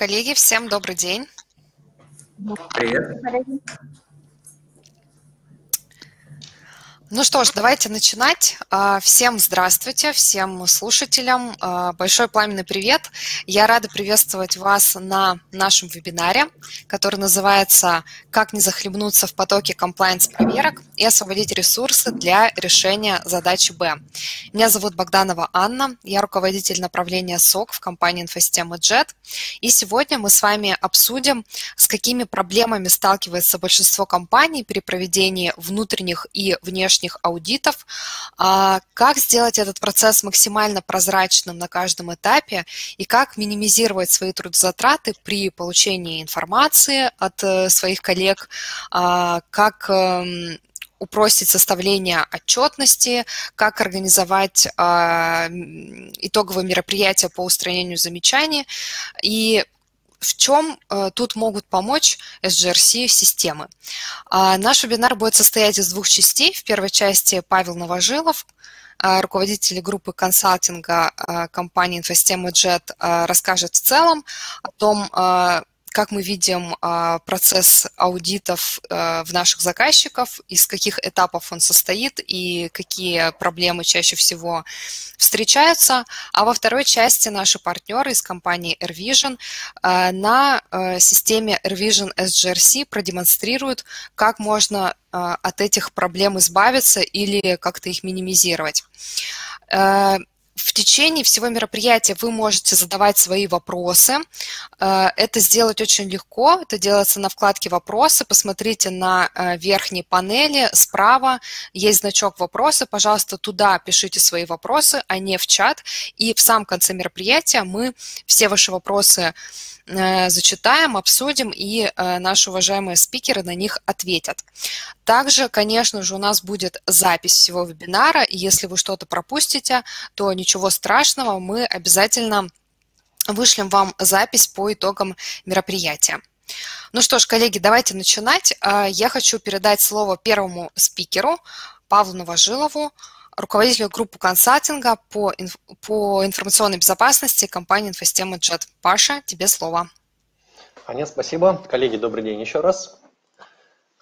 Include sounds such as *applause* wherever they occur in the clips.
Коллеги, всем добрый день. Привет. Ну что ж, давайте начинать. А, всем здравствуйте, всем слушателям а, большой пламенный привет. Я рада приветствовать вас на нашем вебинаре, который называется «Как не захлебнуться в потоке комплайенс-проверок и освободить ресурсы для решения задачи Б». Меня зовут Богданова Анна, я руководитель направления СОК в компании инфосистемы JET. И сегодня мы с вами обсудим, с какими проблемами сталкивается большинство компаний при проведении внутренних и внешних внешних аудитов. А как сделать этот процесс максимально прозрачным на каждом этапе и как минимизировать свои трудозатраты при получении информации от э, своих коллег, а как эм, упростить составление отчетности, как организовать э, итоговые мероприятия по устранению замечаний? И в чем э, тут могут помочь SGRC-системы? А, наш вебинар будет состоять из двух частей. В первой части Павел Новожилов, э, руководитель группы консалтинга э, компании инфосистемы JET, расскажет в целом о том, как мы видим а, процесс аудитов а, в наших заказчиков, из каких этапов он состоит и какие проблемы чаще всего встречаются. А во второй части наши партнеры из компании AirVision а, на системе AirVision SGRC продемонстрируют, как можно от этих проблем избавиться или как-то их минимизировать. В течение всего мероприятия вы можете задавать свои вопросы. Э, это сделать очень легко. Это делается на вкладке «Вопросы». Посмотрите на э, верхней панели справа. Есть значок «Вопросы». Пожалуйста, туда пишите свои вопросы, а не в чат. И в самом конце мероприятия мы все ваши вопросы Э, зачитаем, обсудим, и наши уважаемые спикеры на них ответят. Также, конечно же, у нас будет запись всего вебинара, и если вы что-то пропустите, то ничего страшного, мы обязательно вышлем вам запись по итогам мероприятия. Ну что ж, коллеги, давайте начинать. Э, я хочу передать слово первому спикеру, Павлу Новожилову, руководителю группы консалтинга по, инф, по информационной безопасности компании «Инфосистема Джет». Паша, тебе слово. Аня, спасибо. Коллеги, добрый день еще раз.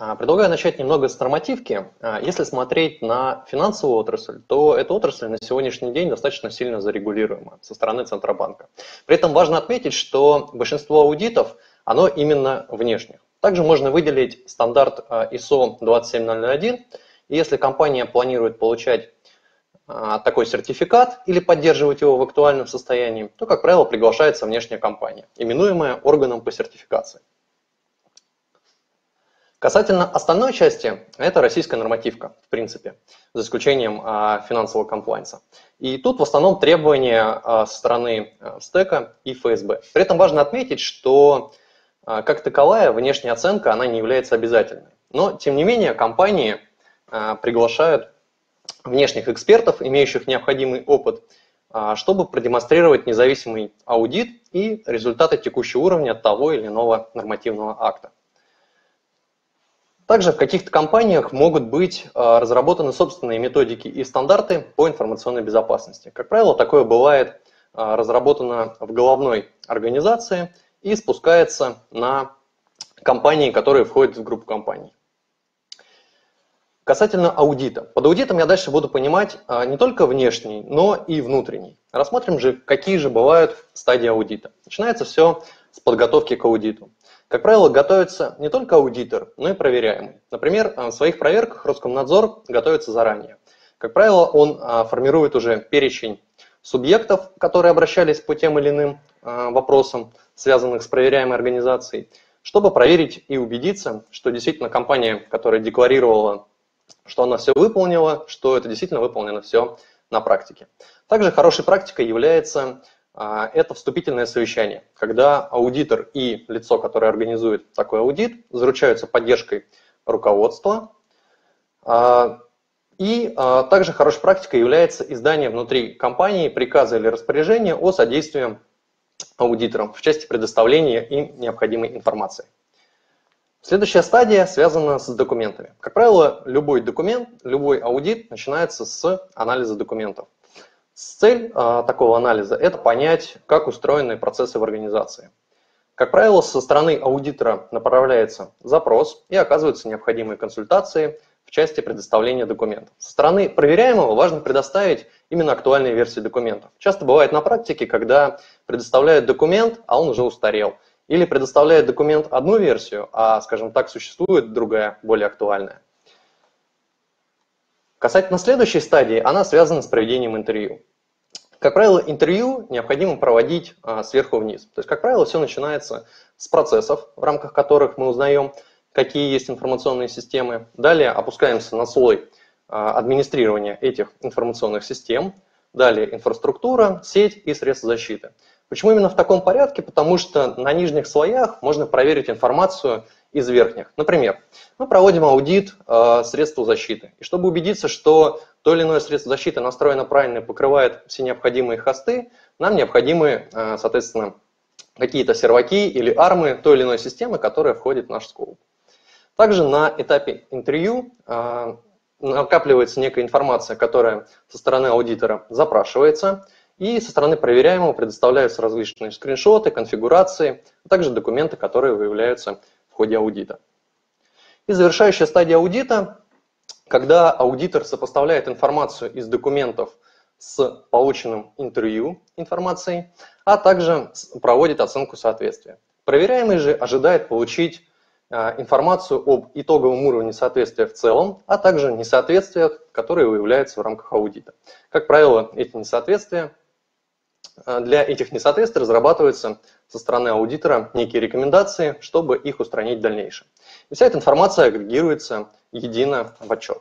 А, предлагаю начать немного с нормативки. А, если смотреть на финансовую отрасль, то эта отрасль на сегодняшний день достаточно сильно зарегулируема со стороны Центробанка. При этом важно отметить, что большинство аудитов, оно именно внешних. Также можно выделить стандарт а, ISO 27001, и если компания планирует получать а, такой сертификат или поддерживать его в актуальном состоянии, то, как правило, приглашается внешняя компания, именуемая органом по сертификации. Касательно остальной части, это российская нормативка, в принципе, за исключением а, финансового комплайнса. И тут в основном требования а, стороны а, стека и ФСБ. При этом важно отметить, что а, как таковая внешняя оценка, она не является обязательной. Но, тем не менее, компании а, приглашают внешних экспертов, имеющих необходимый опыт, а, чтобы продемонстрировать независимый аудит и результаты текущего уровня того или иного нормативного акта. Также в каких-то компаниях могут быть а, разработаны собственные методики и стандарты по информационной безопасности. Как правило, такое бывает а, разработано в головной организации и спускается на компании, которые входят в группу компаний. Касательно аудита. Под аудитом я дальше буду понимать а, не только внешний, но и внутренний. Рассмотрим же, какие же бывают стадии аудита. Начинается все с подготовки к аудиту. Как правило, готовится не только аудитор, но и проверяемый. Например, а, в своих проверках Роскомнадзор готовится заранее. Как правило, он а, формирует уже перечень субъектов, которые обращались по тем или иным вопросам, связанных с проверяемой организацией, чтобы проверить и убедиться, что действительно компания, которая декларировала что она все выполнила, что это действительно выполнено все на практике. Также хорошей практикой является а, это вступительное совещание, когда аудитор и лицо, которое организует такой аудит, заручаются поддержкой руководства. А, и а, также хорошей практикой является издание внутри компании приказа или распоряжения о содействии аудиторам в части предоставления им необходимой информации. Следующая стадия связана с документами. Как правило, любой документ, любой аудит начинается с анализа документов. Цель а, такого анализа – это понять, как устроены процессы в организации. Как правило, со стороны аудитора направляется запрос и оказываются необходимые консультации в части предоставления документов. Со стороны проверяемого важно предоставить именно актуальные версии документов. Часто бывает на практике, когда предоставляют документ, а он уже устарел. Или предоставляет документ одну версию, а, скажем так, существует другая, более актуальная. Касательно следующей стадии, она связана с проведением интервью. Как правило, интервью необходимо проводить а, сверху вниз. То есть, как правило, все начинается с процессов, в рамках которых мы узнаем, какие есть информационные системы. Далее опускаемся на слой а, администрирования этих информационных систем. Далее инфраструктура, сеть и средства защиты. Почему именно в таком порядке? Потому что на нижних слоях можно проверить информацию из верхних. Например, мы проводим аудит э, средств защиты. И чтобы убедиться, что то или иное средство защиты настроено правильно и покрывает все необходимые хосты, нам необходимы, э, соответственно, какие-то серваки или армы той или иной системы, которая входит в наш скоп. Также на этапе интервью э, накапливается некая информация, которая со стороны аудитора запрашивается – и со стороны проверяемого предоставляются различные скриншоты, конфигурации, а также документы, которые выявляются ходе аудита. И завершающая стадия аудита, когда аудитор сопоставляет информацию из документов с полученным интервью информацией, а также проводит оценку соответствия. Проверяемый же ожидает получить а, информацию об итоговом уровне соответствия в целом, а также несоответствиях, которые выявляются в рамках аудита. Как правило, эти несоответствия Э, для этих несоответствий разрабатываются со стороны аудитора некие рекомендации, чтобы их устранить в дальнейшем. И вся эта информация агрегируется едино в отчет.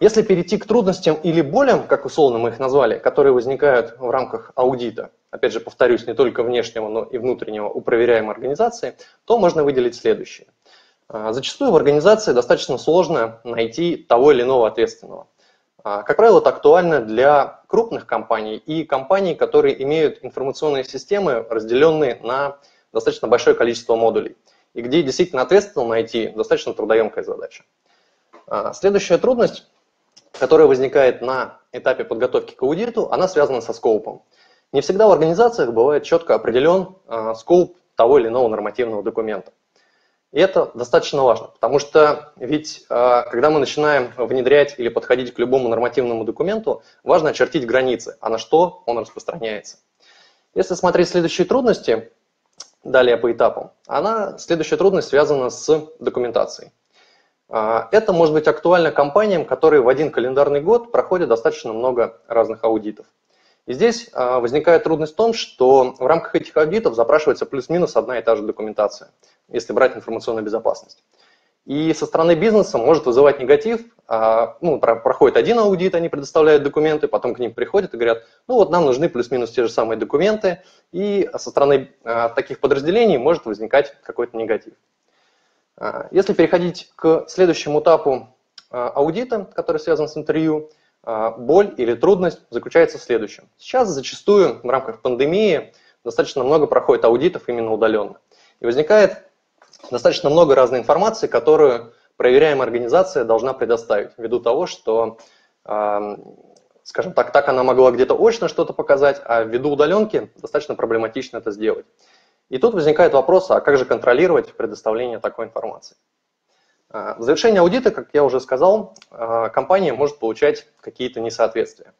Если перейти к трудностям или болям, как условно мы их назвали, которые возникают в рамках аудита, опять же повторюсь, не только внешнего, но и внутреннего у проверяемой организации, то можно выделить следующее. Э, зачастую в организации достаточно сложно найти того или иного ответственного. А, как правило, это актуально для крупных компаний и компаний, которые имеют информационные системы, разделенные на достаточно большое количество модулей, и где действительно ответственно найти достаточно трудоемкая задача. Следующая трудность, которая возникает на этапе подготовки к аудиту, она связана со скоупом. Не всегда в организациях бывает четко определен а, скоуп того или иного нормативного документа. И это достаточно важно, потому что ведь а, когда мы начинаем внедрять или подходить к любому нормативному документу, важно очертить границы, а на что он распространяется. Если смотреть следующие трудности, далее по этапам, она, следующая трудность связана с документацией. А, это может быть актуально компаниям, которые в один календарный год проходят достаточно много разных аудитов. И здесь а, возникает трудность в том, что в рамках этих аудитов запрашивается плюс-минус одна и та же документация если брать информационную безопасность. И со стороны бизнеса может вызывать негатив. А, ну, проходит один аудит, они предоставляют документы, потом к ним приходят и говорят, ну вот нам нужны плюс-минус те же самые документы. И со стороны а, таких подразделений может возникать какой-то негатив. А, если переходить к следующему этапу аудита, который связан с интервью, боль или трудность заключается в следующем. Сейчас зачастую в рамках пандемии достаточно много проходит аудитов именно удаленно. И возникает достаточно много разной информации, которую проверяемая организация должна предоставить, ввиду того, что, скажем так, так она могла где-то очно что-то показать, а ввиду удаленки достаточно проблематично это сделать. И тут возникает вопрос, а как же контролировать предоставление такой информации? А, в завершении аудита, как я уже сказал, а, компания может получать какие-то несоответствия.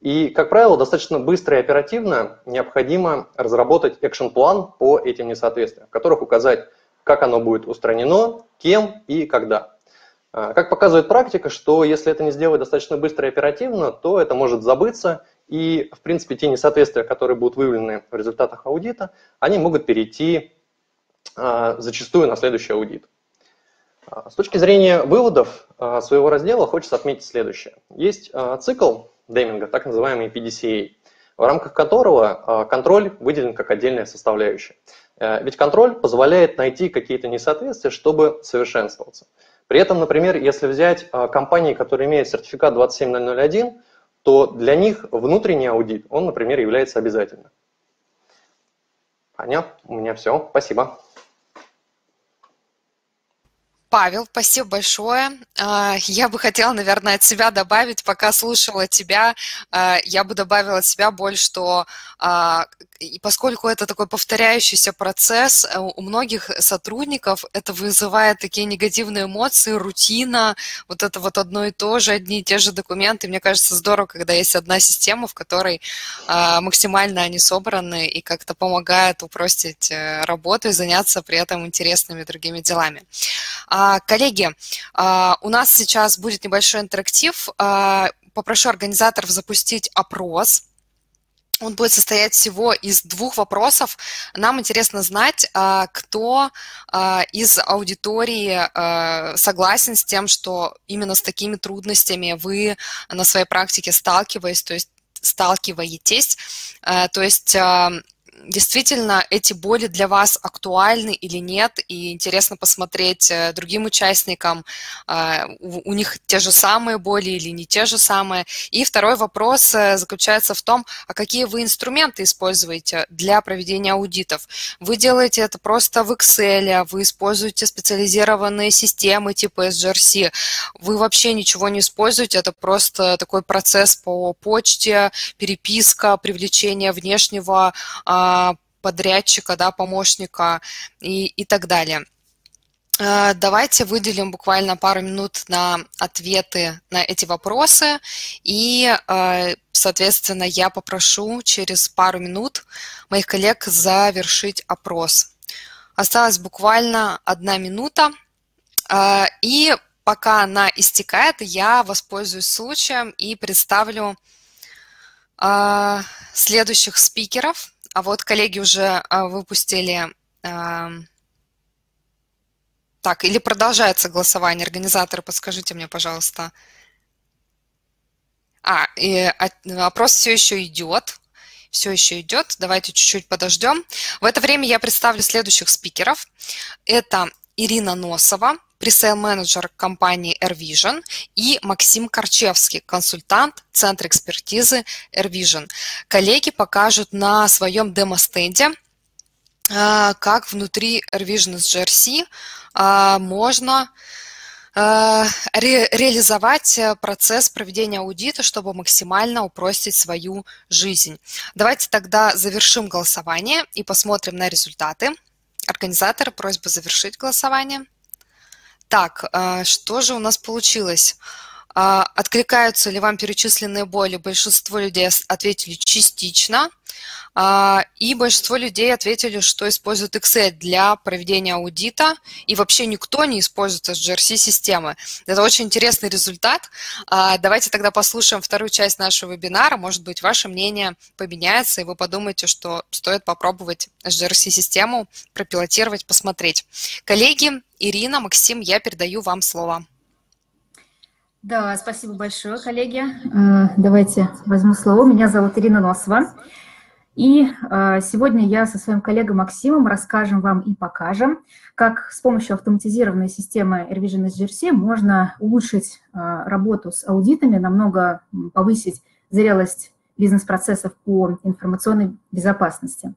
И, как правило, достаточно быстро и оперативно необходимо разработать экшен-план по этим несоответствиям, в которых указать как оно будет устранено, кем и когда. А, как показывает практика, что если это не сделать достаточно быстро и оперативно, то это может забыться, и, в принципе, те несоответствия, которые будут выявлены в результатах аудита, они могут перейти а, зачастую на следующий аудит. А, с точки зрения выводов своего раздела хочется отметить следующее. Есть цикл Деминга, так называемый PDCA, в рамках которого контроль выделен как отдельная составляющая. Э, ведь контроль позволяет найти какие-то несоответствия, чтобы совершенствоваться. При этом, например, если взять э, компании, которые имеют сертификат 27001, то для них внутренний аудит, он, например, является обязательным. Аня, у меня все. Спасибо. Павел, спасибо большое. А, я бы хотела, наверное, от себя добавить, пока слушала тебя, а, я бы добавила от себя боль, что а, и поскольку это такой повторяющийся процесс, э, у многих сотрудников это вызывает такие негативные эмоции, рутина, вот это вот одно и то же, одни и те же документы. Мне кажется, здорово, когда есть одна система, в которой максимально они собраны и как-то помогает упростить э, работу и заняться при этом интересными другими делами. А, коллеги, а, у нас сейчас будет небольшой интерактив. А, попрошу организаторов запустить опрос. Он будет состоять всего из двух вопросов. Нам интересно знать, кто из аудитории согласен с тем, что именно с такими трудностями вы на своей практике сталкиваетесь, то есть сталкиваетесь. То есть действительно эти боли для вас актуальны или нет, и интересно посмотреть э, другим участникам, а, у них те же самые боли или не те же самые. И второй вопрос э, заключается в том, а какие вы инструменты используете для проведения аудитов. Вы делаете это просто в Excel, вы используете специализированные системы типа SGRC, вы вообще ничего не используете, это просто такой процесс по почте, переписка, привлечение внешнего а, подрядчика, да, помощника и, и так далее. Э, давайте выделим буквально пару минут на ответы на эти вопросы, и, э, соответственно, я попрошу через пару минут моих коллег завершить опрос. Осталась буквально одна минута, э, и пока она истекает, я воспользуюсь случаем и представлю следующих спикеров. А вот коллеги уже а, выпустили... Так, или продолжается голосование? Организаторы, подскажите мне, пожалуйста. А, и опрос все еще идет. Все еще идет. Давайте чуть-чуть подождем. В это время я представлю следующих спикеров. Это Ирина Носова, пресейл-менеджер компании AirVision, и Максим Корчевский, консультант Центра экспертизы AirVision. Коллеги покажут на своем демо-стенде, а, как внутри AirVision GRC а, можно а, ре реализовать процесс проведения аудита, чтобы максимально упростить свою жизнь. Давайте тогда завершим голосование и посмотрим на результаты. Организаторы, просьба завершить голосование. Так, а, что же у нас получилось? А, откликаются ли вам перечисленные боли? Большинство людей ответили частично, а, и большинство людей ответили, что используют Excel для проведения аудита, и вообще никто не использует SGRC-системы. Это очень интересный результат. Давайте тогда послушаем вторую часть нашего вебинара. Может быть, ваше мнение поменяется, и вы подумаете, что стоит попробовать SGRC-систему пропилотировать, посмотреть. Коллеги, Ирина, Максим, я передаю вам слово. Да, спасибо большое, коллеги. Э, давайте возьму слово. Меня зовут Ирина Носова. И э, сегодня я со своим коллегой Максимом расскажем вам и покажем, как с помощью автоматизированной системы AirVision SGRC можно улучшить э, работу с аудитами, намного повысить зрелость бизнес-процессов по информационной безопасности.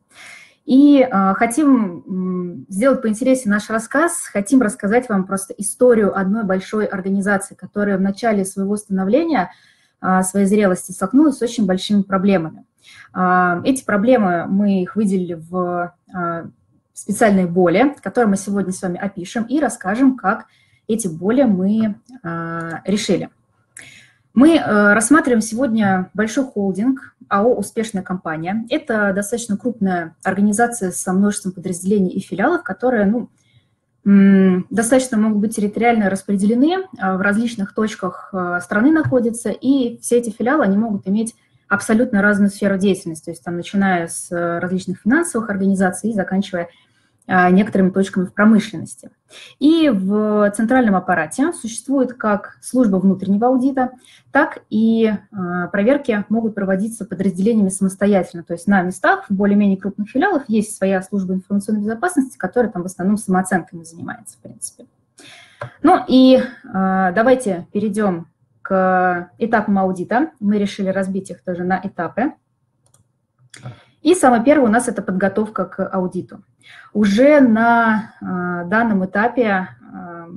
И э, хотим сделать поинтереснее наш рассказ, хотим рассказать вам просто историю одной большой организации, которая в начале своего становления, э, своей зрелости столкнулась с очень большими проблемами. Э, эти проблемы мы их выделили в э, специальные боли, которые мы сегодня с вами опишем и расскажем, как эти боли мы э, решили. Мы э, рассматриваем сегодня большой холдинг, АО «Успешная компания». Это достаточно крупная организация со множеством подразделений и филиалов, которые ну, достаточно могут быть территориально распределены, а, в различных точках а, страны находятся, и все эти филиалы, они могут иметь абсолютно разную сферу деятельности, то есть там начиная с э, различных финансовых организаций и заканчивая некоторыми точками в промышленности. И в центральном аппарате существует как служба внутреннего аудита, так и а, проверки могут проводиться подразделениями самостоятельно. То есть на местах в более-менее крупных филиалах есть своя служба информационной безопасности, которая там в основном самооценками занимается, в принципе. Ну и а, давайте перейдем к этапам аудита. Мы решили разбить их тоже на этапы. И самое первое у нас это подготовка к аудиту. Уже на э, данном этапе э,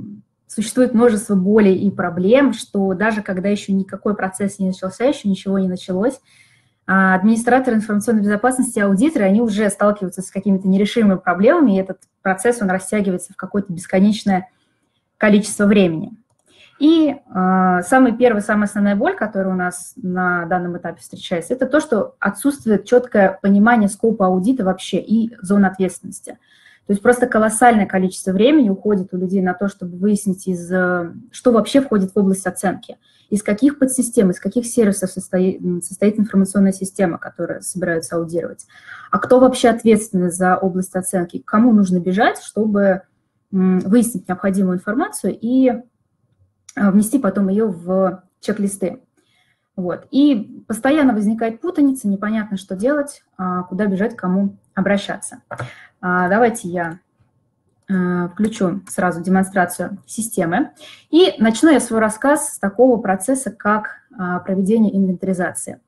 существует множество болей и проблем, что даже когда еще никакой процесс не начался, еще ничего не началось, а администраторы информационной безопасности, аудиторы, они уже сталкиваются с какими-то нерешимыми проблемами, и этот процесс, он растягивается в какое-то бесконечное количество времени. И э, самый первый, самая основная боль, которая у нас на данном этапе встречается, это то, что отсутствует четкое понимание скопа аудита вообще и зон ответственности. То есть просто колоссальное количество времени уходит у людей на то, чтобы выяснить, из, э, что вообще входит в область оценки, из каких подсистем, из каких сервисов состоит, состоит информационная система, которая собираются аудировать, а кто вообще ответственный за область оценки, кому нужно бежать, чтобы выяснить необходимую информацию и внести потом ее в чек-листы. Вот. И постоянно возникает путаница, непонятно, что делать, а куда бежать, кому обращаться. А, давайте я э, включу сразу демонстрацию системы. И начну я свой рассказ с такого процесса, как а, проведение инвентаризации.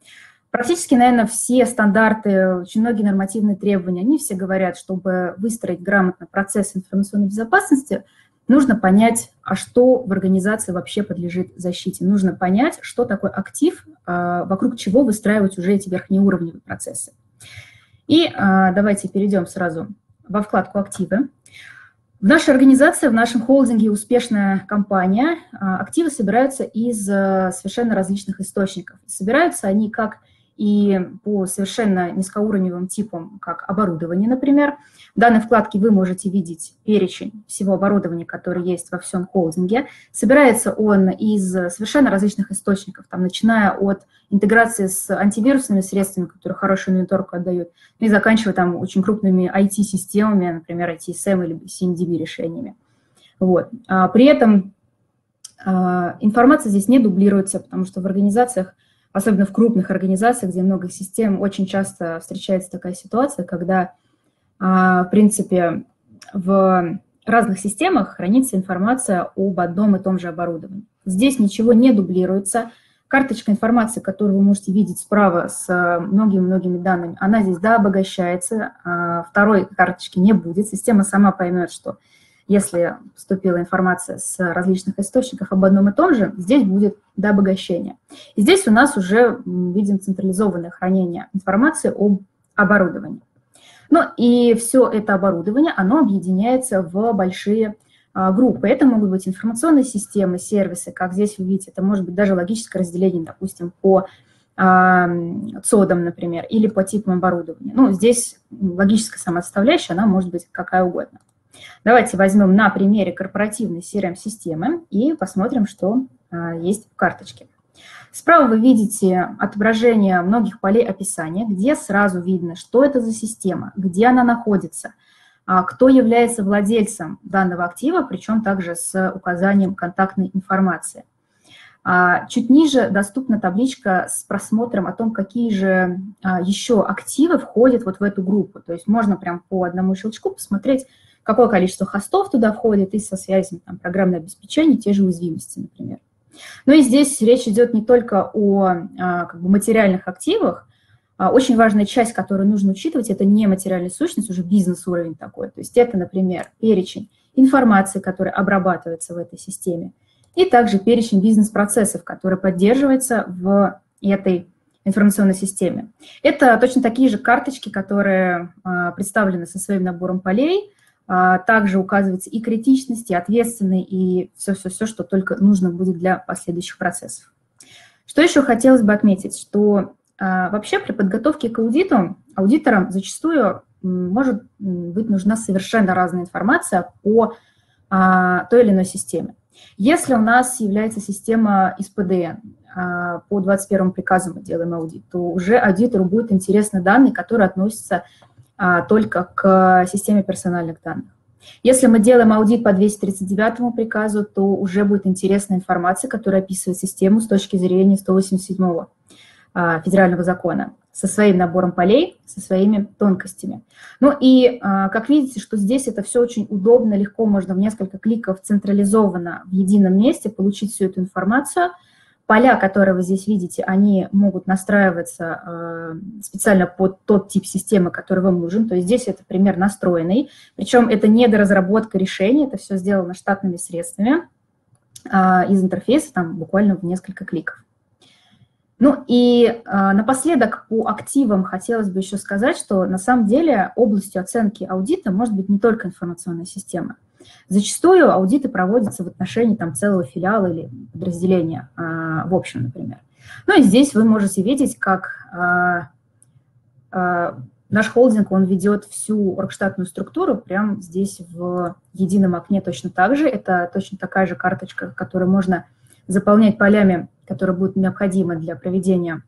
Практически, наверное, все стандарты, очень многие нормативные требования, они все говорят, чтобы выстроить грамотно процесс информационной безопасности, нужно понять, а что в организации вообще подлежит защите. Нужно понять, что такое актив, а, вокруг чего выстраивать уже эти верхнеуровневые процессы. И а, давайте перейдем сразу во вкладку «Активы». В нашей организации, в нашем холдинге «Успешная компания» а, активы собираются из совершенно различных источников. Собираются они как и по совершенно низкоуровневым типам, как оборудование, например. В данной вкладке вы можете видеть перечень всего оборудования, которое есть во всем холдинге. Собирается он из совершенно различных источников, там, начиная от интеграции с антивирусными средствами, которые хорошую инвенторку отдают, и заканчивая там очень крупными IT-системами, например, ITSM или CMDB решениями. Вот. А при этом а, информация здесь не дублируется, потому что в организациях особенно в крупных организациях, где много систем, очень часто встречается такая ситуация, когда, а, в принципе, в разных системах хранится информация об одном и том же оборудовании. Здесь ничего не дублируется. Карточка информации, которую вы можете видеть справа с многими-многими данными, она здесь да, обогащается, а, второй карточки не будет. Система сама поймет, что если поступила информация с различных источников об одном и том же, здесь будет до обогащения. И здесь у нас уже видим централизованное хранение информации об оборудовании. Ну и все это оборудование, оно объединяется в большие а, группы. Это могут быть информационные системы, сервисы, как здесь вы видите, это может быть даже логическое разделение, допустим, по а, ЦОДам, например, или по типам оборудования. Ну, здесь логическая самоставляющая, она может быть какая угодно. Давайте возьмем на примере корпоративной CRM-системы и посмотрим, что а, есть в карточке. Справа вы видите отображение многих полей описания, где сразу видно, что это за система, где она находится, а, кто является владельцем данного актива, причем также с указанием контактной информации. А, чуть ниже доступна табличка с просмотром о том, какие же еще активы входят вот в эту группу. То есть можно прям по одному щелчку посмотреть, какое количество хостов туда входит и со связями там, программное обеспечение, те же уязвимости, например. Ну и здесь речь идет не только о а, как бы, материальных активах, а, очень важная часть, которую нужно учитывать, это не материальная сущность, уже бизнес-уровень такой. То есть это, например, перечень информации, которая обрабатывается в этой системе, и также перечень бизнес-процессов, который поддерживается в этой информационной системе. Это точно такие же карточки, которые а, представлены со своим набором полей, также указывается и критичность, и ответственный, и все-все-все, что только нужно будет для последующих процессов. Что еще хотелось бы отметить, что а, вообще при подготовке к аудиту аудиторам зачастую может быть нужна совершенно разная информация по а, той или иной системе. Если у нас является система из ПДН, по 21 приказу мы делаем аудит, то уже аудитору будут интересны данные, которые относятся а, только к системе персональных данных. Если мы делаем аудит по 239 приказу, то уже будет интересная информация, которая описывает систему с точки зрения 187 а, федерального закона со своим набором полей, со своими тонкостями. Ну и а, как видите, что здесь это все очень удобно, легко, можно в несколько кликов централизованно в едином месте получить всю эту информацию – Поля, которые вы здесь видите, они могут настраиваться э, специально под тот тип системы, который вам нужен. То есть здесь это пример настроенный. Причем это не доразработка решения, это все сделано штатными средствами. из интерфейса там буквально в несколько кликов. Ну и э, напоследок по активам хотелось бы еще сказать, что на самом деле областью оценки аудита может быть не только информационная система. Зачастую аудиты проводятся в отношении там, целого филиала или подразделения э, в общем, например. Ну и здесь вы можете видеть, как э, э, наш холдинг, он ведет всю оргштатную структуру прямо здесь в едином окне точно так же. Это точно такая же карточка, которую можно заполнять полями которые будут необходимы для проведения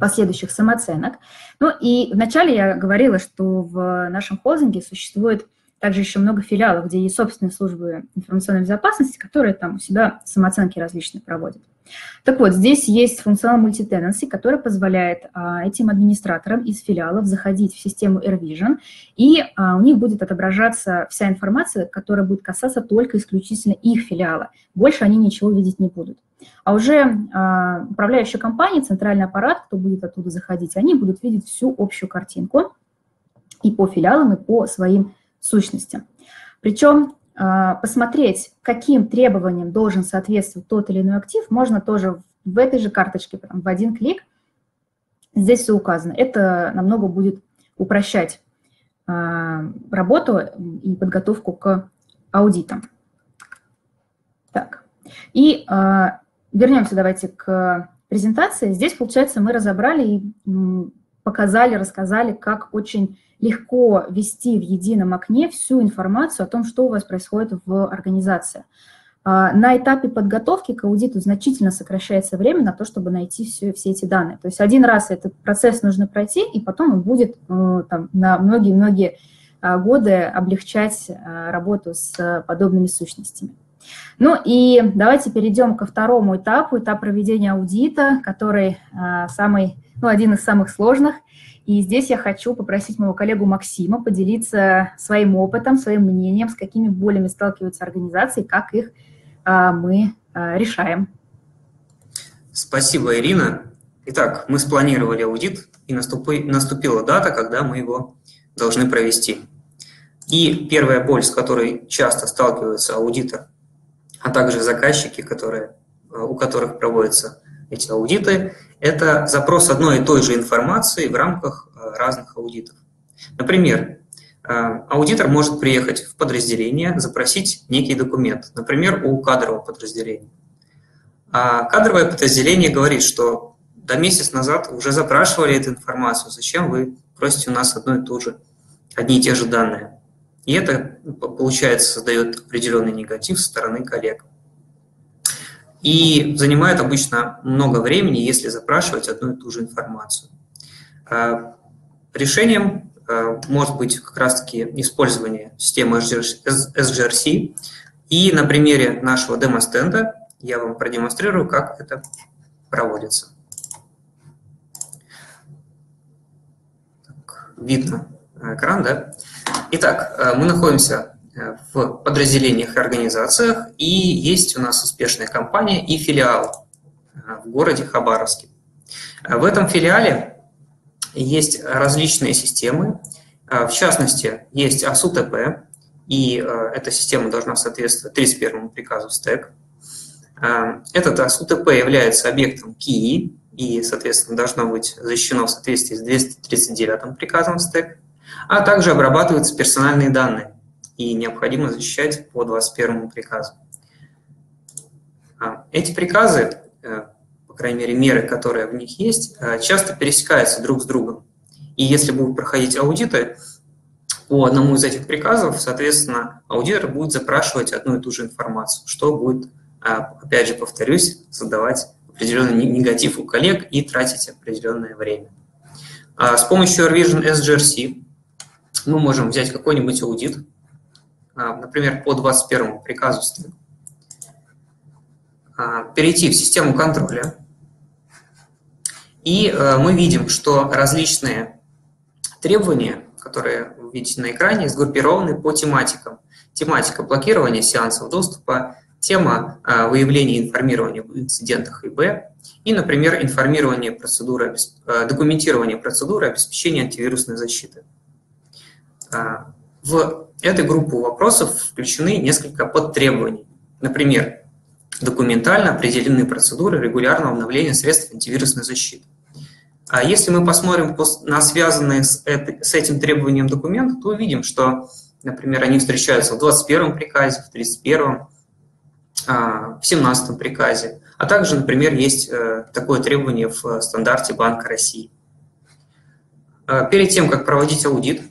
последующих самооценок. Ну и вначале я говорила, что в нашем холдинге существует также еще много филиалов, где есть собственные службы информационной безопасности, которые там у себя самооценки различные проводят. Так вот, здесь есть функционал мультитенанси, который позволяет а, этим администраторам из филиалов заходить в систему AirVision, и а, у них будет отображаться вся информация, которая будет касаться только исключительно их филиала. Больше они ничего видеть не будут. А уже а, управляющая компания, центральный аппарат, кто будет оттуда заходить, они будут видеть всю общую картинку и по филиалам, и по своим сущностям. Причем а, посмотреть, каким требованиям должен соответствовать тот или иной актив, можно тоже в этой же карточке, прям в один клик. Здесь все указано. Это намного будет упрощать а, работу и подготовку к аудитам. Так, и а, вернемся давайте к презентации. Здесь, получается, мы разобрали и показали, рассказали, как очень легко ввести в едином окне всю информацию о том, что у вас происходит в организации. А, на этапе подготовки к аудиту значительно сокращается время на то, чтобы найти все, все эти данные. То есть один раз этот процесс нужно пройти, и потом он будет э, там, на многие-многие а, годы облегчать а, работу с подобными сущностями. Ну и давайте перейдем ко второму этапу, этап проведения аудита, который самый, ну, один из самых сложных – и здесь я хочу попросить моего коллегу Максима поделиться своим опытом, своим мнением, с какими болями сталкиваются организации, как их а, мы а, решаем. Спасибо, Ирина. Итак, мы спланировали аудит, и наступи, наступила дата, когда мы его должны провести. И первая боль, с которой часто сталкиваются аудитор, а также заказчики, которые, у которых проводятся эти аудиты, это запрос одной и той же информации в рамках э, разных аудитов. Например, э, аудитор может приехать в подразделение, запросить некий документ, например, у кадрового подразделения. А кадровое подразделение говорит, что до месяц назад уже запрашивали эту информацию, зачем вы просите у нас одно и то же, одни и те же данные. И это, получается, создает определенный негатив со стороны коллег и занимает обычно много времени, если запрашивать одну и ту же информацию. А, решением а, может быть как раз-таки использование системы SGRC, и на примере нашего демо-стенда я вам продемонстрирую, как это проводится. Видно экран, да? Итак, а, мы находимся Э, в подразделениях и организациях, и есть у нас успешная компания и филиал э, в городе Хабаровске. Э, в этом филиале есть различные системы, в частности, есть АСУТП, и эта система должна соответствовать 31 приказу СТЭК. Этот АСУТП является объектом КИИ, и, соответственно, должно быть защищено в соответствии с 239 приказом СТЭК, а также обрабатываются персональные данные и необходимо защищать по 21 приказу. А, эти приказы, э, по крайней мере, меры, которые в них есть, э, часто пересекаются друг с другом. И если будут проходить аудиты по одному из этих приказов, соответственно, аудитор будет запрашивать одну и ту же информацию, что будет, а, опять же, повторюсь, создавать определенный негатив у коллег и тратить определенное время. А, с помощью Revision SGRC мы можем взять какой-нибудь аудит, а, например, по 21 приказу а, перейти в систему контроля, и э, мы видим, что различные требования, которые вы видите на экране, сгруппированы по тематикам. Тематика блокирования сеансов доступа, тема а, выявления информирования в инцидентах ИБ и, например, информирование процедуры, э, документирование процедуры обеспечения антивирусной защиты. В эту группу вопросов включены несколько подтребований. Например, документально определены процедуры регулярного обновления средств антивирусной защиты. А если мы посмотрим на связанные с, этим требованием документы, то увидим, что, например, они встречаются в 21 приказе, в 31, а, в 17 приказе, а также, например, есть э, такое требование в стандарте Банка России. А, перед тем, как проводить аудит,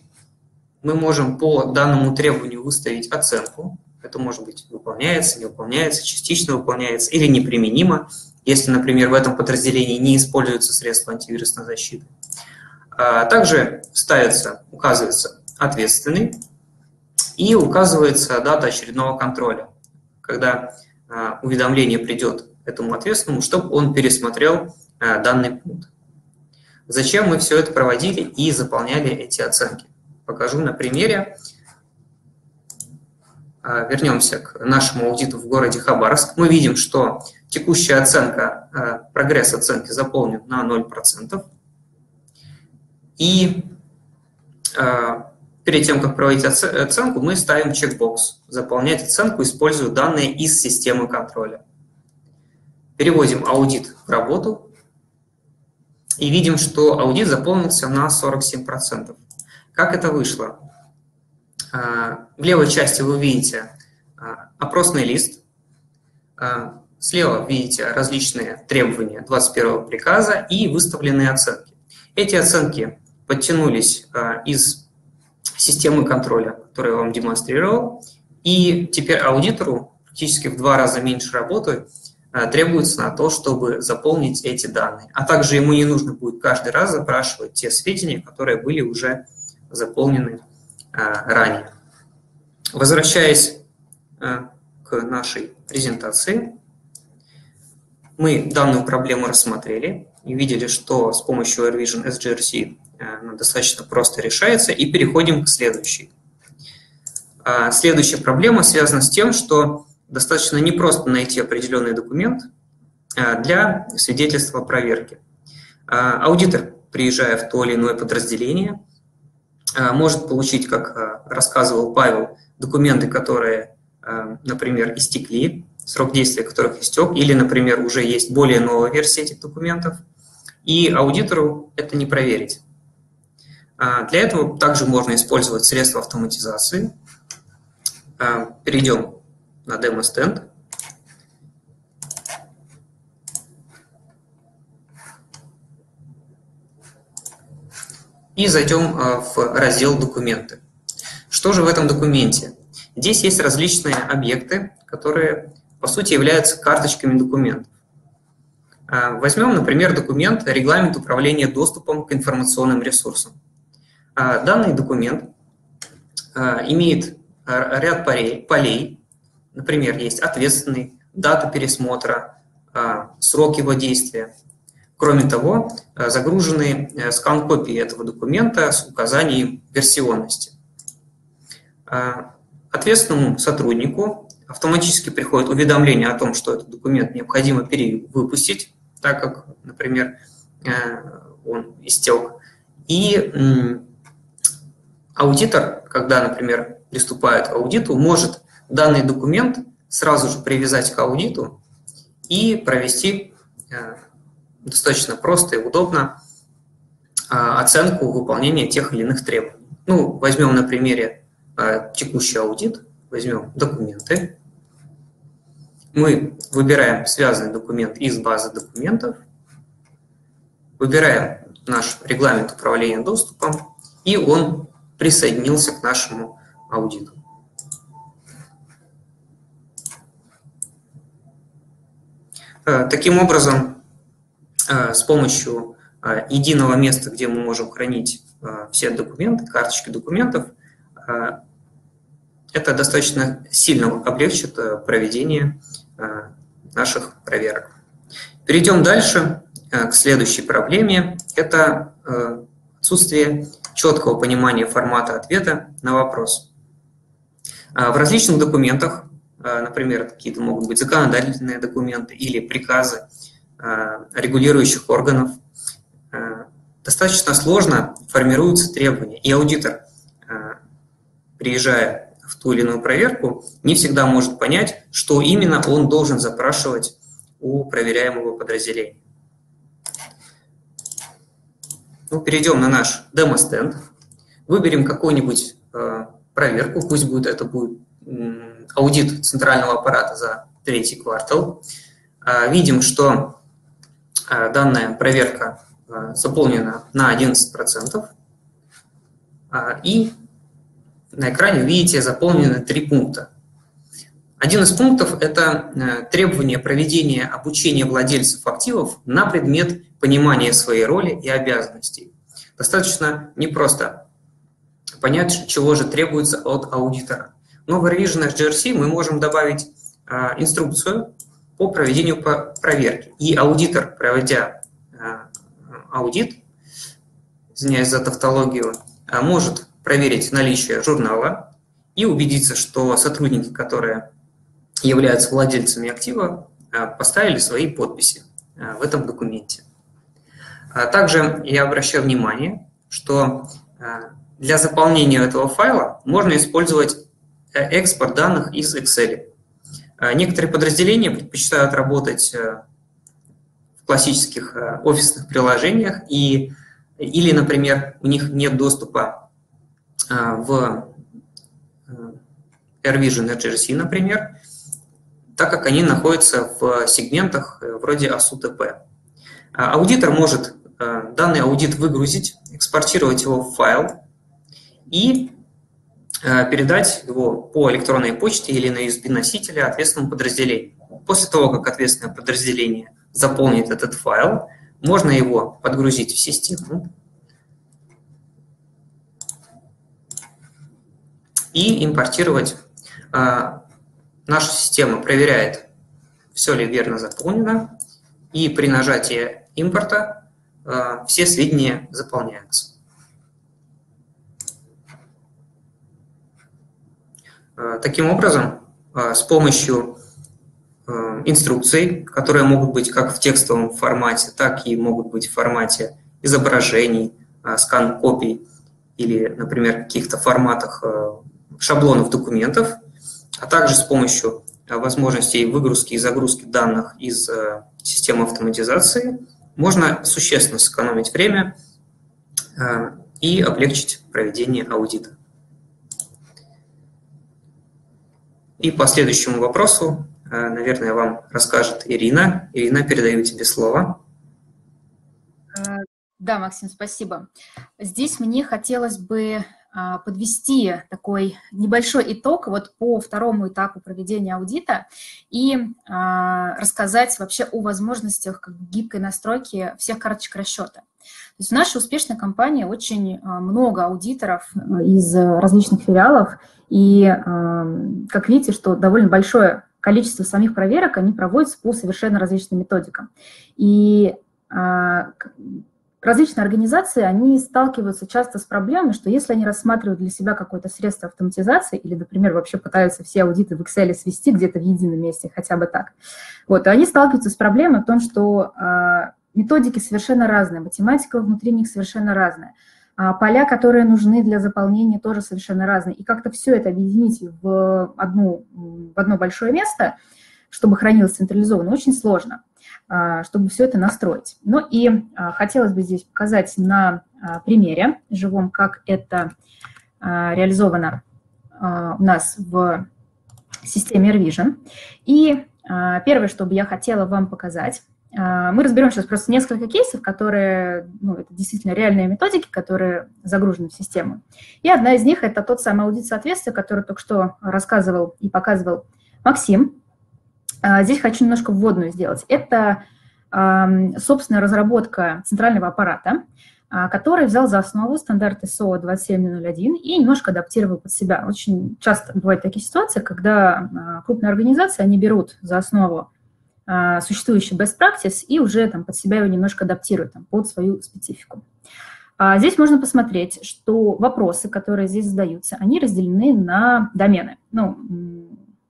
мы можем по данному требованию выставить оценку. Это может быть выполняется, не выполняется, частично выполняется или неприменимо если, например, в этом подразделении не используются средства антивирусной защиты. А также ставится, указывается ответственный и указывается дата очередного контроля, когда а, уведомление придет этому ответственному, чтобы он пересмотрел а, данный пункт. Зачем мы все это проводили и заполняли эти оценки? Покажу на примере. Вернемся к нашему аудиту в городе Хабаровск. Мы видим, что Текущая оценка, э, прогресс оценки заполнен на 0%. И э, перед тем, как проводить оценку, мы ставим чекбокс «Заполнять оценку, используя данные из системы контроля». Переводим аудит в работу и видим, что аудит заполнился на 47%. Как это вышло? Э, в левой части вы видите опросный лист, Слева видите различные требования 21 приказа и выставленные оценки. Эти оценки подтянулись а, из системы контроля, которую я вам демонстрировал, и теперь аудитору практически в два раза меньше работы а, требуется на то, чтобы заполнить эти данные. А также ему не нужно будет каждый раз запрашивать те сведения, которые были уже заполнены а, ранее. Возвращаясь к нашей презентации, мы данную проблему рассмотрели и видели, что с помощью AirVision SGRC э, она достаточно просто решается, и переходим к следующей. А, следующая проблема связана с тем, что достаточно непросто найти определенный документ для свидетельства проверки. А, аудитор, приезжая в то или иное подразделение, может получить, как рассказывал Павел, документы, которые, например, истекли, срок действия которых истек, или, например, уже есть более новая версия этих документов, и аудитору это не проверить. Для этого также можно использовать средства автоматизации. Перейдем на демо-стенд. И зайдем а, в раздел «Документы». Что же в этом документе? Здесь есть различные объекты, которые по сути являются карточками документов. А, возьмем, например, документ «Регламент управления доступом к информационным ресурсам». А, данный документ имеет ряд полей, например, есть ответственный, дата пересмотра, срок его действия. Кроме того, загружены э, скан-копии этого документа с указанием версионности. Ответственному сотруднику автоматически приходит уведомление о том, что этот документ необходимо перевыпустить, так как, например, э, он истек. И аудитор, когда, например, приступает к аудиту, может данный документ сразу же привязать к аудиту и провести э, достаточно просто и удобно э, оценку выполнения тех или иных требований. Ну, возьмем на примере текущий аудит, возьмем документы, мы выбираем связанный документ из базы документов, выбираем наш регламент управления доступом, и он присоединился к нашему аудиту. Э, таким образом, с помощью э, единого места, где мы можем хранить все документы, карточки документов, это достаточно сильно облегчит проведение Э, наших проверок. Перейдем дальше э, к следующей проблеме. Это э, отсутствие четкого понимания формата ответа на вопрос. В различных документах, например, какие-то могут быть законодательные документы или приказы регулирующих органов, достаточно сложно формируются требования. И аудитор, приезжая в ту или иную проверку, не всегда может понять, что именно он должен запрашивать у проверяемого подразделения. Ну, перейдем на наш демо-стенд, выберем какую-нибудь э, проверку, пусть будет это будет э, аудит центрального аппарата за третий квартал. Э, видим, что э, данная проверка э, заполнена на 11%, э, и на экране видите заполнены три пункта. Один из пунктов – это э, требование проведения обучения владельцев активов на предмет понимания своей роли и обязанностей. Достаточно непросто понять, чего же требуется от аудитора. Но в Revision GRC мы можем добавить а, инструкцию по проведению проверки. И аудитор, проводя а, аудит, извиняюсь за тавтологию, а, может проверить наличие журнала и убедиться, что сотрудники, которые являются владельцами актива, поставили свои подписи в этом документе. А также я обращаю внимание, что э, для заполнения этого файла можно использовать э, экспорт данных из Excel. Э, некоторые подразделения предпочитают работать в классических офисных приложениях, и, или, например, у них нет доступа в AirVision RGRC, например, так как они находятся в сегментах вроде ASUTP. Аудитор может Э, данный аудит выгрузить, экспортировать его в файл и э, передать его по электронной почте или на USB-носителе ответственному подразделению. После того, как ответственное подразделение заполнит этот файл, можно его подгрузить в систему и импортировать. Э, наша система проверяет, все ли верно заполнено, и при нажатии импорта Э, все сведения заполняются. Таким образом, э, с помощью инструкций, которые могут быть как в текстовом формате, так и могут быть в формате изображений, скан копий или, например, каких-то форматах шаблонов документов, а также с помощью возможностей выгрузки и загрузки данных из системы автоматизации – можно существенно сэкономить время э, и облегчить проведение аудита. И по следующему вопросу, э, наверное, вам расскажет Ирина. Ирина, передаю тебе слово. Э, да, Максим, спасибо. Здесь мне хотелось бы а, подвести такой небольшой итог вот по второму этапу проведения аудита и а, рассказать вообще о возможностях гибкой настройки всех карточек расчета. То есть в нашей успешной компании очень а, много аудиторов из различных филиалов, и как видите, что довольно большое количество самих проверок, они проводятся по совершенно различным методикам. И различные организации, они сталкиваются часто с проблемой, что если они рассматривают для себя какое-то средство автоматизации или, например, вообще пытаются все аудиты в Excel свести где-то в едином месте, хотя бы так, вот, они сталкиваются с проблемой о том, что а, методики совершенно разные, математика внутри них совершенно разная, а поля, которые нужны для заполнения, тоже совершенно разные. И как-то все это объединить в, одну, в одно большое место, чтобы хранилось централизованно, очень сложно. А, чтобы все это настроить. Ну и а, хотелось бы здесь показать на а, примере живом, как это реализовано у нас в системе AirVision. И первое, что бы я хотела вам показать, мы разберем сейчас просто несколько кейсов, которые, ну, это действительно реальные методики, которые загружены в систему. И одна из них – это тот самый аудит соответствия, который только что рассказывал и показывал Максим. А, здесь хочу немножко вводную сделать. Это, собственно, разработка центрального аппарата, а, который взял за основу стандарт ISO 27001 и немножко адаптировал под себя. Очень часто бывают такие ситуации, когда а, крупные организации, они берут за основу существующий best practice и уже там под себя его немножко адаптируют там, под свою специфику. Здесь можно посмотреть, что вопросы, которые здесь задаются, они разделены на домены. Ну,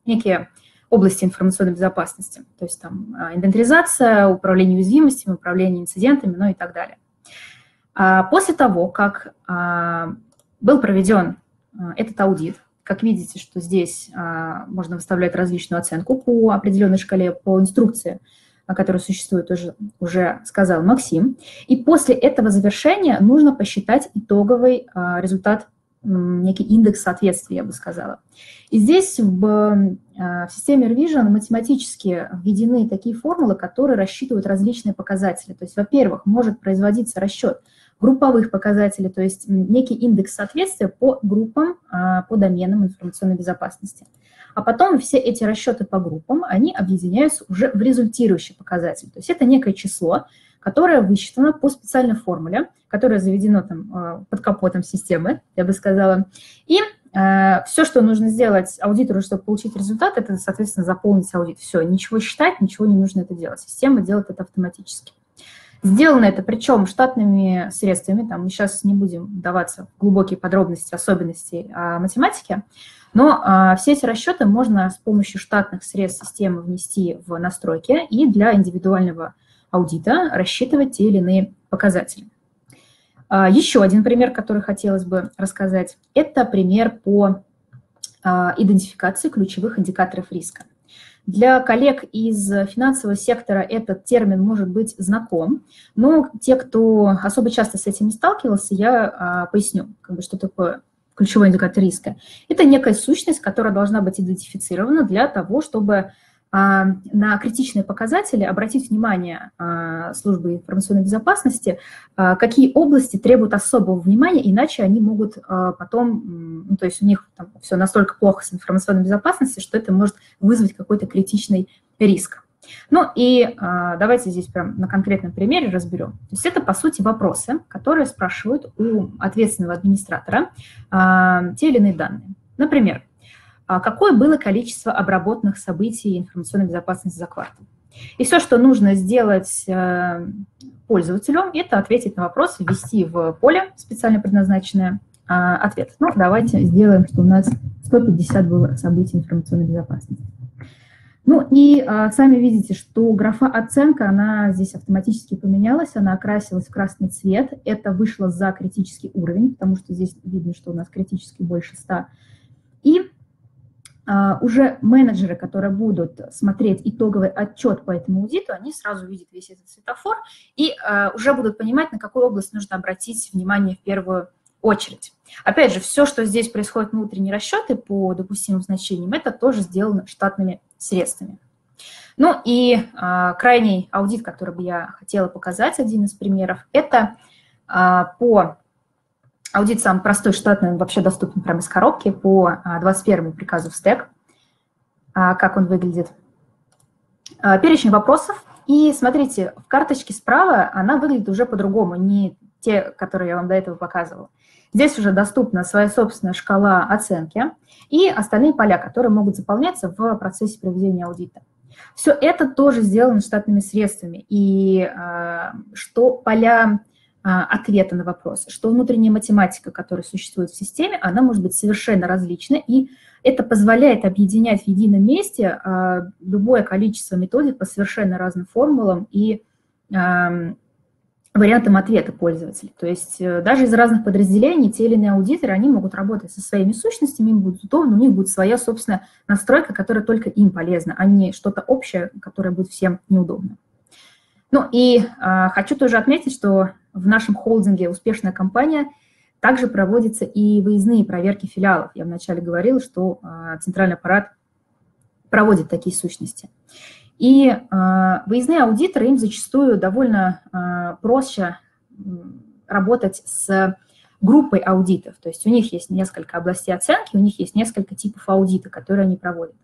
некие области информационной безопасности, то есть там а, инвентаризация, управление уязвимостями, управление инцидентами, ну и так далее. А после того, как а, был проведен этот аудит, как видите, что здесь а, можно выставлять различную оценку по определенной шкале, по инструкции, которая существует, уже, уже сказал Максим. И после этого завершения нужно посчитать итоговый а, результат некий индекс соответствия, я бы сказала. И здесь в, а, в системе Revision математически введены такие формулы, которые рассчитывают различные показатели. То есть, во-первых, может производиться расчет групповых показателей, то есть некий индекс соответствия по группам, а, по доменам информационной безопасности. А потом все эти расчеты по группам, они объединяются уже в результирующий показатель. То есть это некое число, которое высчитано по специальной формуле, которое заведено там а, под капотом системы, я бы сказала. И э, все, что нужно сделать аудитору, чтобы получить результат, это, соответственно, заполнить аудит. Все, ничего считать, ничего не нужно это делать. Система делает это автоматически. Сделано это причем штатными средствами, там мы сейчас не будем вдаваться в глубокие подробности, особенностей а, математики, но а, все эти расчеты можно с помощью штатных средств системы внести в настройки и для индивидуального аудита рассчитывать те или иные показатели. А, еще один пример, который хотелось бы рассказать, это пример по а, идентификации ключевых индикаторов риска. Для коллег из финансового сектора этот термин может быть знаком, но те, кто особо часто с этим не сталкивался, я а, поясню, как бы, что такое ключевой индикатор риска. Это некая сущность, которая должна быть идентифицирована для того, чтобы на критичные показатели обратить внимание а, службы информационной безопасности, а, какие области требуют особого внимания, иначе они могут потом, ну, то есть у них там все настолько плохо с информационной безопасностью, что это может вызвать какой-то критичный риск. Ну и давайте здесь прям на конкретном примере разберем. То есть это, по сути, вопросы, которые спрашивают у ответственного администратора те или иные данные. Например, а какое было количество обработанных событий информационной безопасности за квартал. И все, что нужно сделать э, пользователю, это ответить на вопрос, ввести в поле специально предназначенное а, ответ. Ну, давайте сделаем, что у нас 150 было событий информационной безопасности. Ну и а, сами видите, что графа оценка, она здесь автоматически поменялась, она окрасилась в красный цвет. Это вышло за критический уровень, потому что здесь видно, что у нас критический больше 100. И а, уже менеджеры, которые будут смотреть итоговый отчет по этому аудиту, они сразу видят весь этот светофор и а, уже будут понимать, на какую область нужно обратить внимание в первую очередь. Опять же, все, что здесь происходит внутренние расчеты по допустимым значениям, это тоже сделано штатными средствами. Ну и а, крайний аудит, который бы я хотела показать, один из примеров, это а, по Аудит самый простой, штатный, вообще доступен прямо из коробки по 21 а, приказу в стек. А, как он выглядит? А, перечень вопросов. И смотрите, в карточке справа она выглядит уже по-другому, не те, которые я вам до этого показывала. Здесь уже доступна своя собственная шкала оценки и остальные поля, которые могут заполняться в процессе проведения аудита. Все это тоже сделано штатными средствами. И что поля ответа на вопросы, что внутренняя математика, которая существует в системе, она может быть совершенно различна, и это позволяет объединять в едином месте а, любое количество методик по совершенно разным формулам и вариантам ответа пользователей. То есть э, даже из разных подразделений те или иные аудиторы, они могут работать со своими сущностями, им будет удобно, у них будет своя собственная настройка, которая только им полезна, а не что-то общее, которое будет всем неудобно. Ну и э, хочу тоже отметить, что в нашем холдинге «Успешная компания» также проводятся и выездные проверки филиалов. Я вначале говорила, что э, центральный аппарат проводит такие сущности. И э, выездные аудиторы, им зачастую довольно э, проще работать с группой аудитов. То есть у них есть несколько областей оценки, у них есть несколько типов аудита, которые они проводят.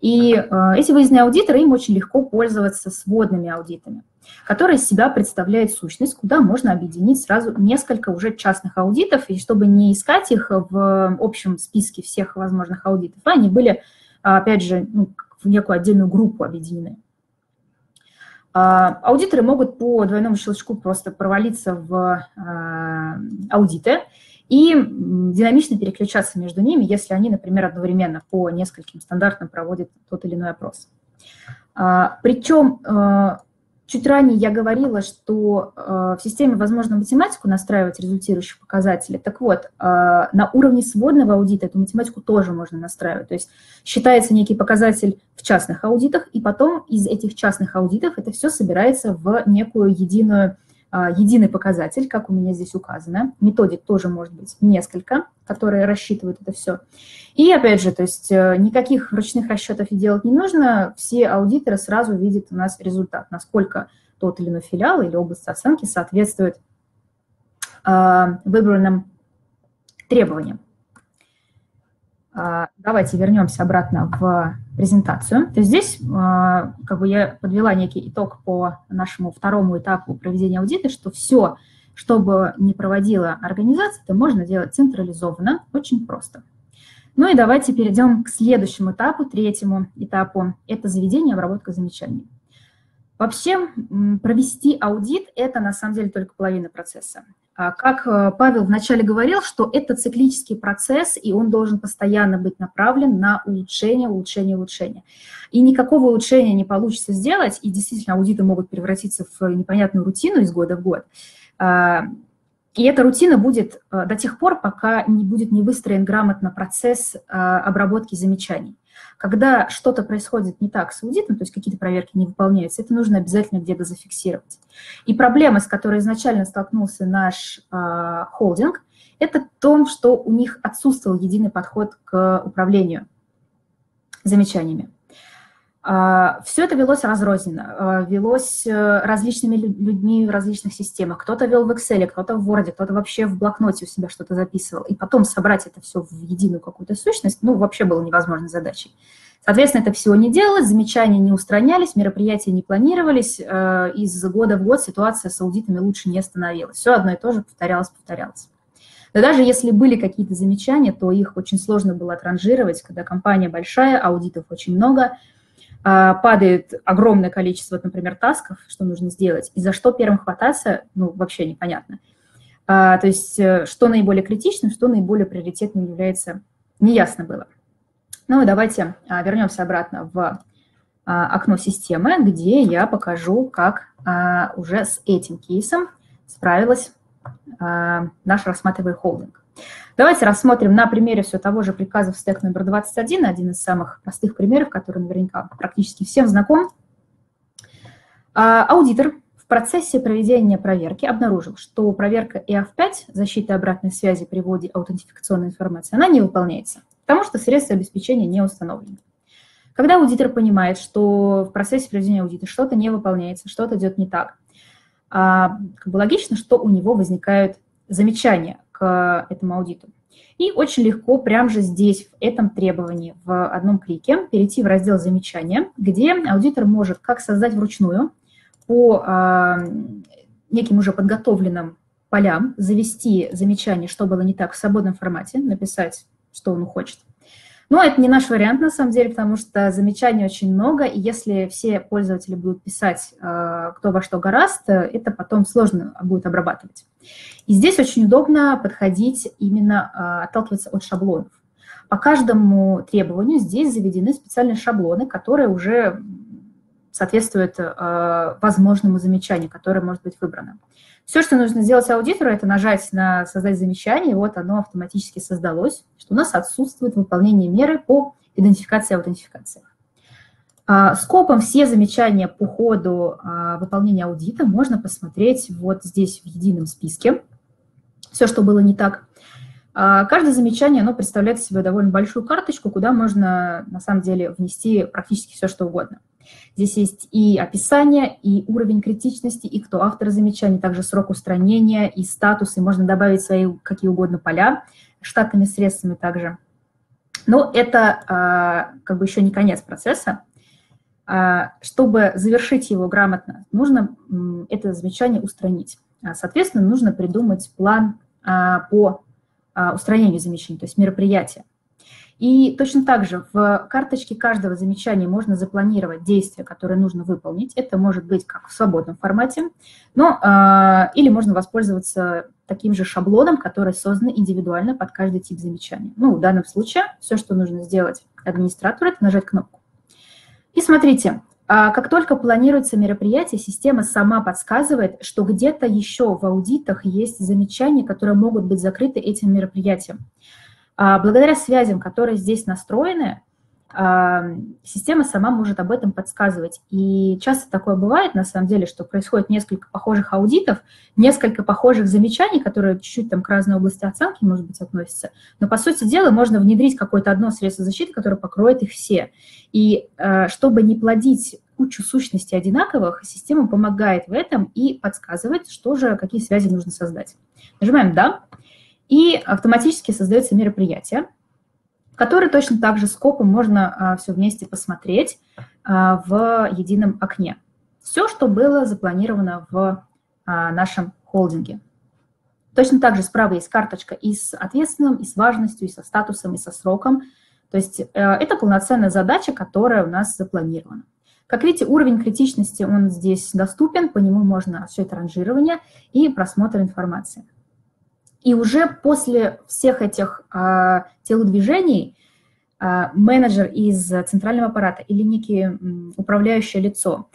И э, эти выездные аудиторы, им очень легко пользоваться сводными аудитами которая из себя представляет сущность, куда можно объединить сразу несколько уже частных аудитов, и чтобы не искать их в общем списке всех возможных аудитов, а они были, опять же, ну, в некую отдельную группу объединены. А, аудиторы могут по двойному щелчку просто провалиться в а, аудиты и динамично переключаться между ними, если они, например, одновременно по нескольким стандартам проводят тот или иной опрос. А, Причем Чуть ранее я говорила, что э, в системе возможно математику настраивать результирующих показателей. Так вот, э, на уровне сводного аудита эту математику тоже можно настраивать. То есть считается некий показатель в частных аудитах, и потом из этих частных аудитов это все собирается в некую единую единый показатель, как у меня здесь указано. Методик тоже может быть несколько, которые рассчитывают это все. И опять же, то есть э, никаких ручных расчетов делать не нужно, все аудиторы сразу видят у нас результат, насколько тот или иной филиал или область оценки соответствует а, выбранным требованиям. А, давайте вернемся обратно в презентацию. То есть здесь а, как бы я подвела некий итог по нашему второму этапу проведения аудита, что все, что бы не проводила организация, это можно делать централизованно, очень просто. Ну и давайте перейдем к следующему этапу, третьему этапу. Это заведение обработка замечаний. Вообще провести аудит – это на самом деле только половина процесса. А как э, Павел вначале говорил, что это циклический процесс, и он должен постоянно быть направлен на улучшение, улучшение, улучшение. И никакого улучшения не получится сделать, и действительно аудиты могут превратиться в непонятную рутину из года в год. А, и эта рутина будет э, до тех пор, пока не будет не выстроен грамотно процесс э, обработки замечаний. Когда что-то происходит не так с аудитом, то есть какие-то проверки не выполняются, это нужно обязательно где-то зафиксировать. И проблема, с которой изначально столкнулся наш э, холдинг, это в том, что у них отсутствовал единый подход к управлению замечаниями. А, Все это велось разрозненно, а, велось э, различными людьми в различных системах. Кто-то вел в Excel, кто-то в Word, кто-то вообще в блокноте у себя что-то записывал. И потом собрать это все в единую какую-то сущность, ну, вообще было невозможной задачей. Соответственно, это всего не делалось, замечания не устранялись, мероприятия не планировались, э, из года в год ситуация с аудитами лучше не становилась. Все одно и то же повторялось, повторялось. Но даже если были какие-то замечания, то их очень сложно было отранжировать, когда компания большая, аудитов очень много – а, падает огромное количество, например, тасков, что нужно сделать, и за что первым хвататься, ну, вообще непонятно. А, то есть э, что наиболее критичным, что наиболее приоритетным является, неясно было. Ну и давайте а, вернемся обратно в окно системы, где я покажу, как уже с этим кейсом справилась наш рассматриваемый холдинг. Давайте рассмотрим на примере все того же приказа в стек номер 21, один из самых простых примеров, который наверняка практически всем знаком. А, аудитор в процессе проведения проверки обнаружил, что проверка EAF5, защита обратной связи при вводе аутентификационной информации, она не выполняется, потому что средства обеспечения не установлены. Когда аудитор понимает, что в процессе проведения аудита что-то не выполняется, что-то идет не так, а, как бы логично, что у него возникают замечания к этому аудиту. И очень легко прямо же здесь, в этом требовании, в одном клике, перейти в раздел «Замечания», где аудитор может как создать вручную по э, неким уже подготовленным полям, завести замечание, что было не так в свободном формате, написать, что он хочет, но это не наш вариант, на самом деле, потому что замечаний очень много, и если все пользователи будут писать, э, кто во что гораст, это потом сложно будет обрабатывать. И здесь очень удобно подходить именно, э, отталкиваться от шаблонов. По каждому требованию здесь заведены специальные шаблоны, которые уже соответствуют э, возможному замечанию, которое может быть выбрано. Все, что нужно сделать аудитору, это нажать на «Создать замечание», вот оно автоматически создалось, что у нас отсутствует выполнение меры по идентификации и аутентификации. А, скопом все замечания по ходу а, выполнения аудита можно посмотреть вот здесь в едином списке. Все, что было не так. А, каждое замечание, оно представляет себя довольно большую карточку, куда можно на самом деле внести практически все, что угодно. Здесь есть и описание, и уровень критичности, и кто автор замечаний, также срок устранения, и статус, и можно добавить свои какие угодно поля штатными средствами также. Но это а, как бы еще не конец процесса. А, чтобы завершить его грамотно, нужно это замечание устранить. А, соответственно, нужно придумать план по устранению замечаний, то есть мероприятие. И точно так же в карточке каждого замечания можно запланировать действия, которые нужно выполнить. Это может быть как в свободном формате, но, э, или можно воспользоваться таким же шаблоном, который создан индивидуально под каждый тип замечания. Ну, в данном случае все, что нужно сделать администратору, это нажать кнопку. И смотрите, А как только планируется мероприятие, система сама подсказывает, что где-то еще в аудитах есть замечания, которые могут быть закрыты этим мероприятием. А благодаря связям, которые здесь настроены, система сама может об этом подсказывать. И часто такое бывает, на самом деле, что происходит несколько похожих аудитов, несколько похожих замечаний, которые чуть-чуть там к разной области оценки, может быть, относятся. Но, по сути дела, можно внедрить какое-то одно средство защиты, которое покроет их все. И э, чтобы не плодить кучу сущностей одинаковых, система помогает в этом и подсказывает, что же, какие связи нужно создать. Нажимаем «Да», и автоматически создается мероприятие, который точно так же скопом можно а, все вместе посмотреть а, в едином окне. Все, что было запланировано в а, нашем холдинге. Точно так же справа есть карточка и с ответственным, и с важностью, и со статусом, и со сроком. То есть э, это полноценная задача, которая у нас запланирована. Как видите, уровень критичности, он здесь доступен, по нему можно осуществить ранжирование и просмотр информации. И уже после всех этих а, телодвижений а, менеджер из центрального аппарата или некий управляющее лицо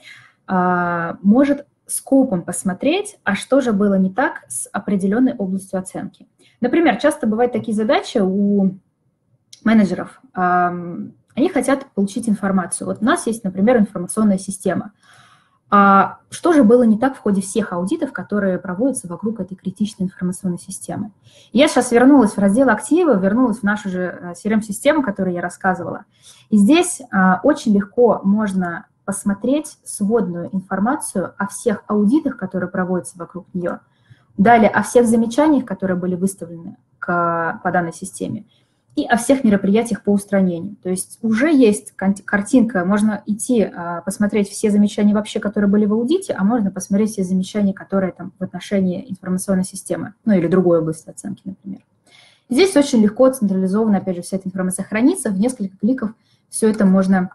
а, может скопом посмотреть, а что же было не так с определенной областью оценки. Например, часто бывают такие задачи у менеджеров. Они хотят получить информацию. Вот у нас есть, например, информационная система – а что же было не так в ходе всех аудитов, которые проводятся вокруг этой критичной информационной системы? Я сейчас вернулась в раздел активы, вернулась в нашу же CRM-систему, э, которую я рассказывала. И здесь а, очень легко можно посмотреть сводную информацию о всех аудитах, которые проводятся вокруг нее, далее о всех замечаниях, которые были выставлены к, по данной системе, и о всех мероприятиях по устранению. То есть уже есть картинка, можно идти а, посмотреть все замечания вообще, которые были в аудите, а можно посмотреть все замечания, которые там в отношении информационной системы, ну или другой области оценки, например. Здесь очень легко централизованно, опять же, вся эта информация хранится, в несколько кликов все это можно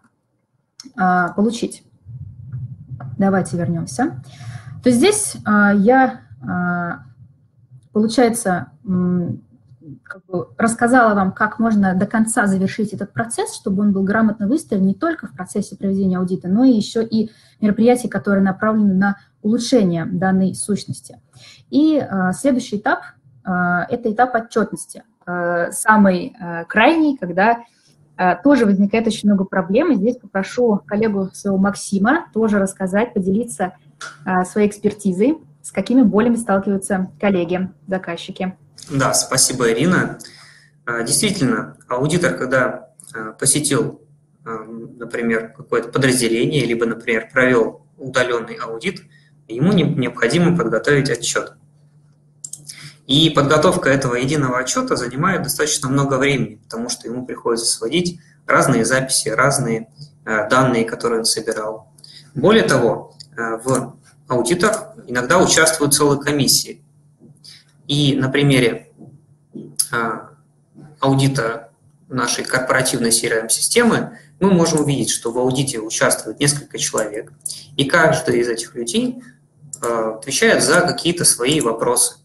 а, получить. Давайте вернемся. То здесь а, я, получается, как бы рассказала вам, как можно до конца завершить этот процесс, чтобы он был грамотно выстроен не только в процессе проведения аудита, но и еще и мероприятия, которые направлены на улучшение данной сущности. И э, следующий этап э, – это этап отчетности, э, самый э, крайний, когда э, тоже возникает очень много проблем. И здесь попрошу коллегу своего Максима тоже рассказать, поделиться э, своей экспертизой, с какими болями сталкиваются коллеги, заказчики. Да, спасибо, Ирина. А, действительно, аудитор, когда а, посетил, а, например, какое-то подразделение, либо, например, провел удаленный аудит, ему необходимо подготовить отчет. И подготовка этого единого отчета занимает достаточно много времени, потому что ему приходится сводить разные записи, разные данные, которые он собирал. Более того, в аудитах иногда участвуют целые комиссии. И на примере а, аудита нашей корпоративной CRM-системы мы можем увидеть, что в аудите участвует несколько человек, и каждый из этих людей а, отвечает за какие-то свои вопросы.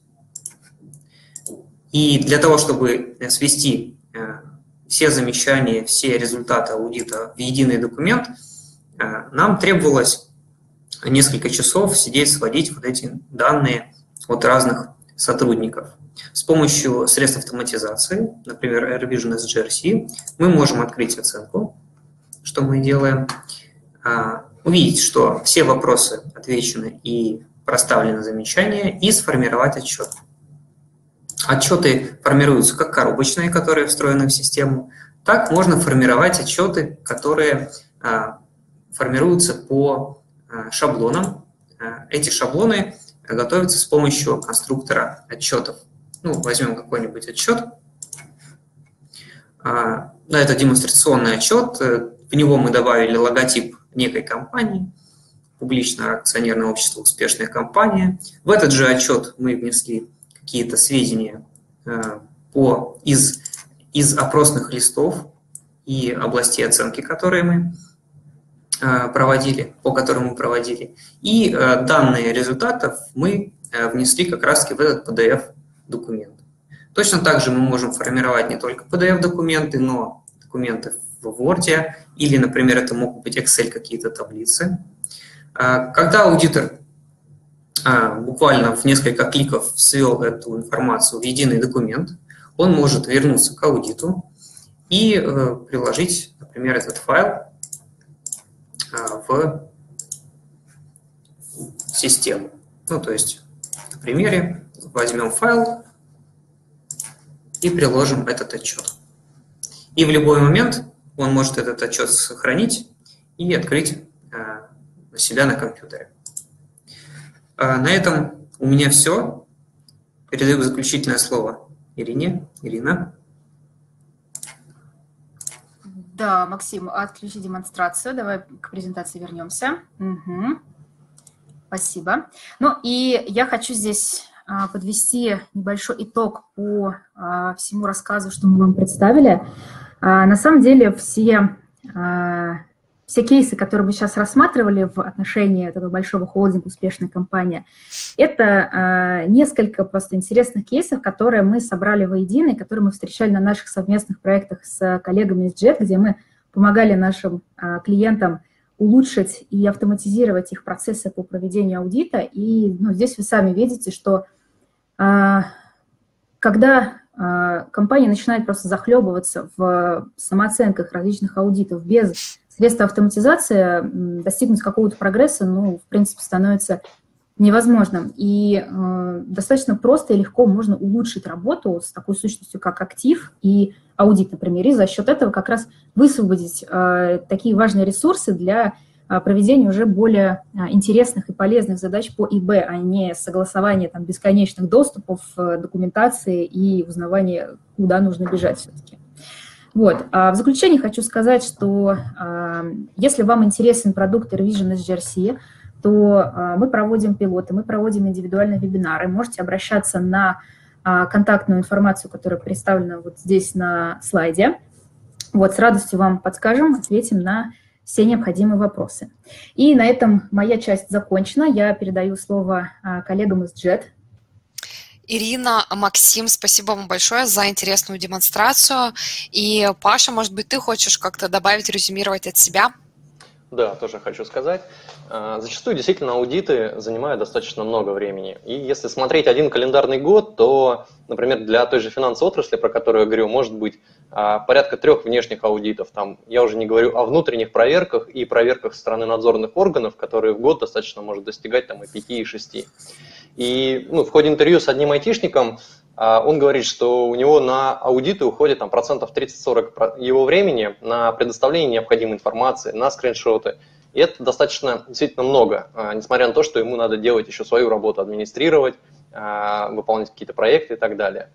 И для того, чтобы свести а, все замечания, все результаты аудита в единый документ, нам требовалось несколько часов сидеть, сводить вот эти данные от разных сотрудников. С помощью средств автоматизации, например, AirVision SGRC, мы можем открыть оценку, что мы делаем, а, увидеть, что все вопросы отвечены и проставлены замечания, и сформировать отчет. Отчеты формируются как коробочные, которые встроены в систему, так можно формировать отчеты, которые а, формируются по а, шаблонам. Эти шаблоны готовится с помощью конструктора отчетов. Ну, возьмем какой-нибудь отчет. А, да, это демонстрационный отчет. В него мы добавили логотип некой компании, публичное акционерное общество «Успешная компания». В этот же отчет мы внесли какие-то сведения а, по, из, из опросных листов и областей оценки, которые мы проводили, по которым мы проводили. И э, данные результатов мы э, внесли как раз-таки в этот PDF-документ. Точно так же мы можем формировать не только PDF-документы, но документы в Word, или, например, это могут быть Excel какие-то таблицы. Когда аудитор буквально в несколько кликов свел эту информацию в единый документ, он может вернуться к аудиту и э, приложить, например, этот файл в систему. Ну, то есть, на примере возьмем файл и приложим этот отчет. И в любой момент он может этот отчет сохранить и открыть на себя на компьютере. Э, на этом у меня все. Передаю заключительное слово Ирине. Ирина. Да, Максим, отключи демонстрацию. Давай к презентации вернемся. Угу. Спасибо. Ну и я хочу здесь а, подвести небольшой итог по а, всему рассказу, что мы вам представили. А, на самом деле все, все кейсы, которые мы сейчас рассматривали в отношении этого большого холдинга «Успешная компания», это несколько просто интересных кейсов, которые мы собрали воедино и которые мы встречали на наших совместных проектах с коллегами из JET, где мы помогали нашим клиентам улучшить и автоматизировать их процессы по проведению аудита. И ну, здесь вы сами видите, что а, когда а, компания начинает просто захлебываться в самооценках различных аудитов без средств автоматизации, достигнуть какого-то прогресса, ну, в принципе, становится невозможным. И э, достаточно просто и легко можно улучшить работу с такой сущностью, как актив и аудит, например, и за счет этого как раз высвободить э, такие важные ресурсы для а, проведение уже более а, интересных и полезных задач по ИБ, а не согласование там, бесконечных доступов, э, документации и узнавание, куда нужно бежать все-таки. Вот. А в заключение хочу сказать, что если вам интересен продукт Revision SGRC, то мы проводим пилоты, мы проводим индивидуальные вебинары. Можете обращаться на контактную информацию, которая представлена вот здесь на слайде. Вот, с радостью вам подскажем, ответим на все необходимые вопросы. И на этом моя часть закончена. Я передаю слово а, коллегам из JET. Ирина, Максим, спасибо вам большое за интересную демонстрацию. И, Паша, может быть, ты хочешь как-то добавить, резюмировать от себя? Да, тоже хочу сказать. А, зачастую действительно аудиты занимают достаточно много времени. И если смотреть один календарный год, то, например, для той же финансовой отрасли, про которую я говорю, может быть а, порядка трех внешних аудитов. Там, я уже не говорю о внутренних проверках и проверках стороны надзорных органов, которые в год достаточно может достигать там, и 5, и 6. И ну, в ходе интервью с одним айтишником а, он говорит, что у него на аудиты уходит там, процентов 30-40 его времени на предоставление необходимой информации, на скриншоты. И это достаточно действительно много, а, несмотря на то, что ему надо делать еще свою работу, администрировать, выполнять какие-то проекты и так далее.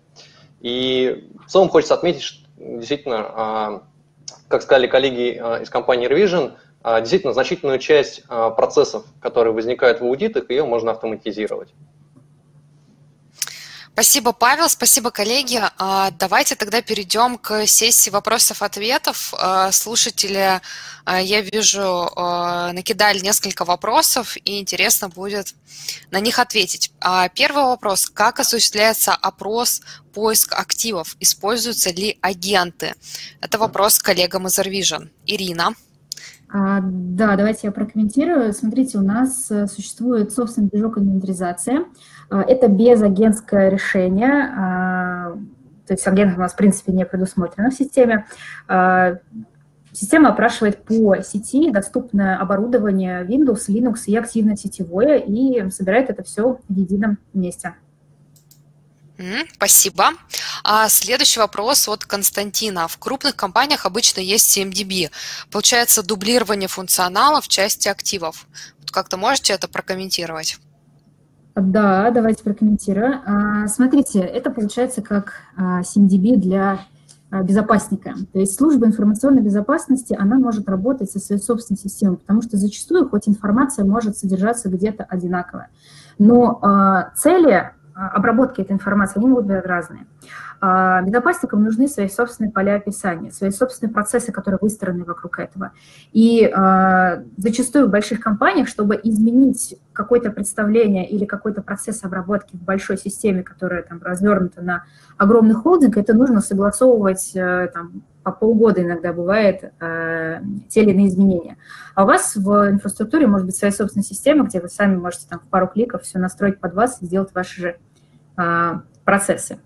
И в целом хочется отметить, что действительно, а, как сказали коллеги а, из компании Revision, а, действительно значительную часть процессов, которые возникают в аудитах, ее можно автоматизировать. Спасибо, Павел, спасибо, коллеги. Давайте тогда перейдем к сессии вопросов-ответов. Слушатели, я вижу, накидали несколько вопросов, и интересно будет на них ответить. Первый вопрос. Как осуществляется опрос, поиск активов? Используются ли агенты? Это вопрос коллегам из Arvision. Ирина. А, да, давайте я прокомментирую. Смотрите, у нас э, существует собственный движок инвентаризации. А, это безагентское решение, а, то есть агент у нас, в принципе, не предусмотрено в системе. Система опрашивает по сети доступное оборудование Windows, Linux и активно-сетевое и собирает это все в едином месте. Спасибо. А следующий вопрос от Константина. В крупных компаниях обычно есть CMDB. Получается дублирование функционала в части активов. Вот как-то можете это прокомментировать? Да, давайте прокомментирую. А, смотрите, это получается как CMDB а, для а, безопасника. То есть служба информационной безопасности, она может работать со своей собственной системой, потому что зачастую, хоть информация может содержаться где-то одинаково, но цели обработки этой информации, могут быть разные. А, безопасникам нужны свои собственные поля описания, свои собственные процессы, которые выстроены вокруг этого. И а, зачастую в больших компаниях, чтобы изменить какое-то представление или какой-то процесс обработки в большой системе, которая там развернута на огромный холдинг, это нужно согласовывать э, там, по полгода иногда бывает э, те или иные изменения. А у вас в инфраструктуре может быть своя собственная система, где вы сами можете там в пару кликов все настроить под вас и сделать ваши же процессы.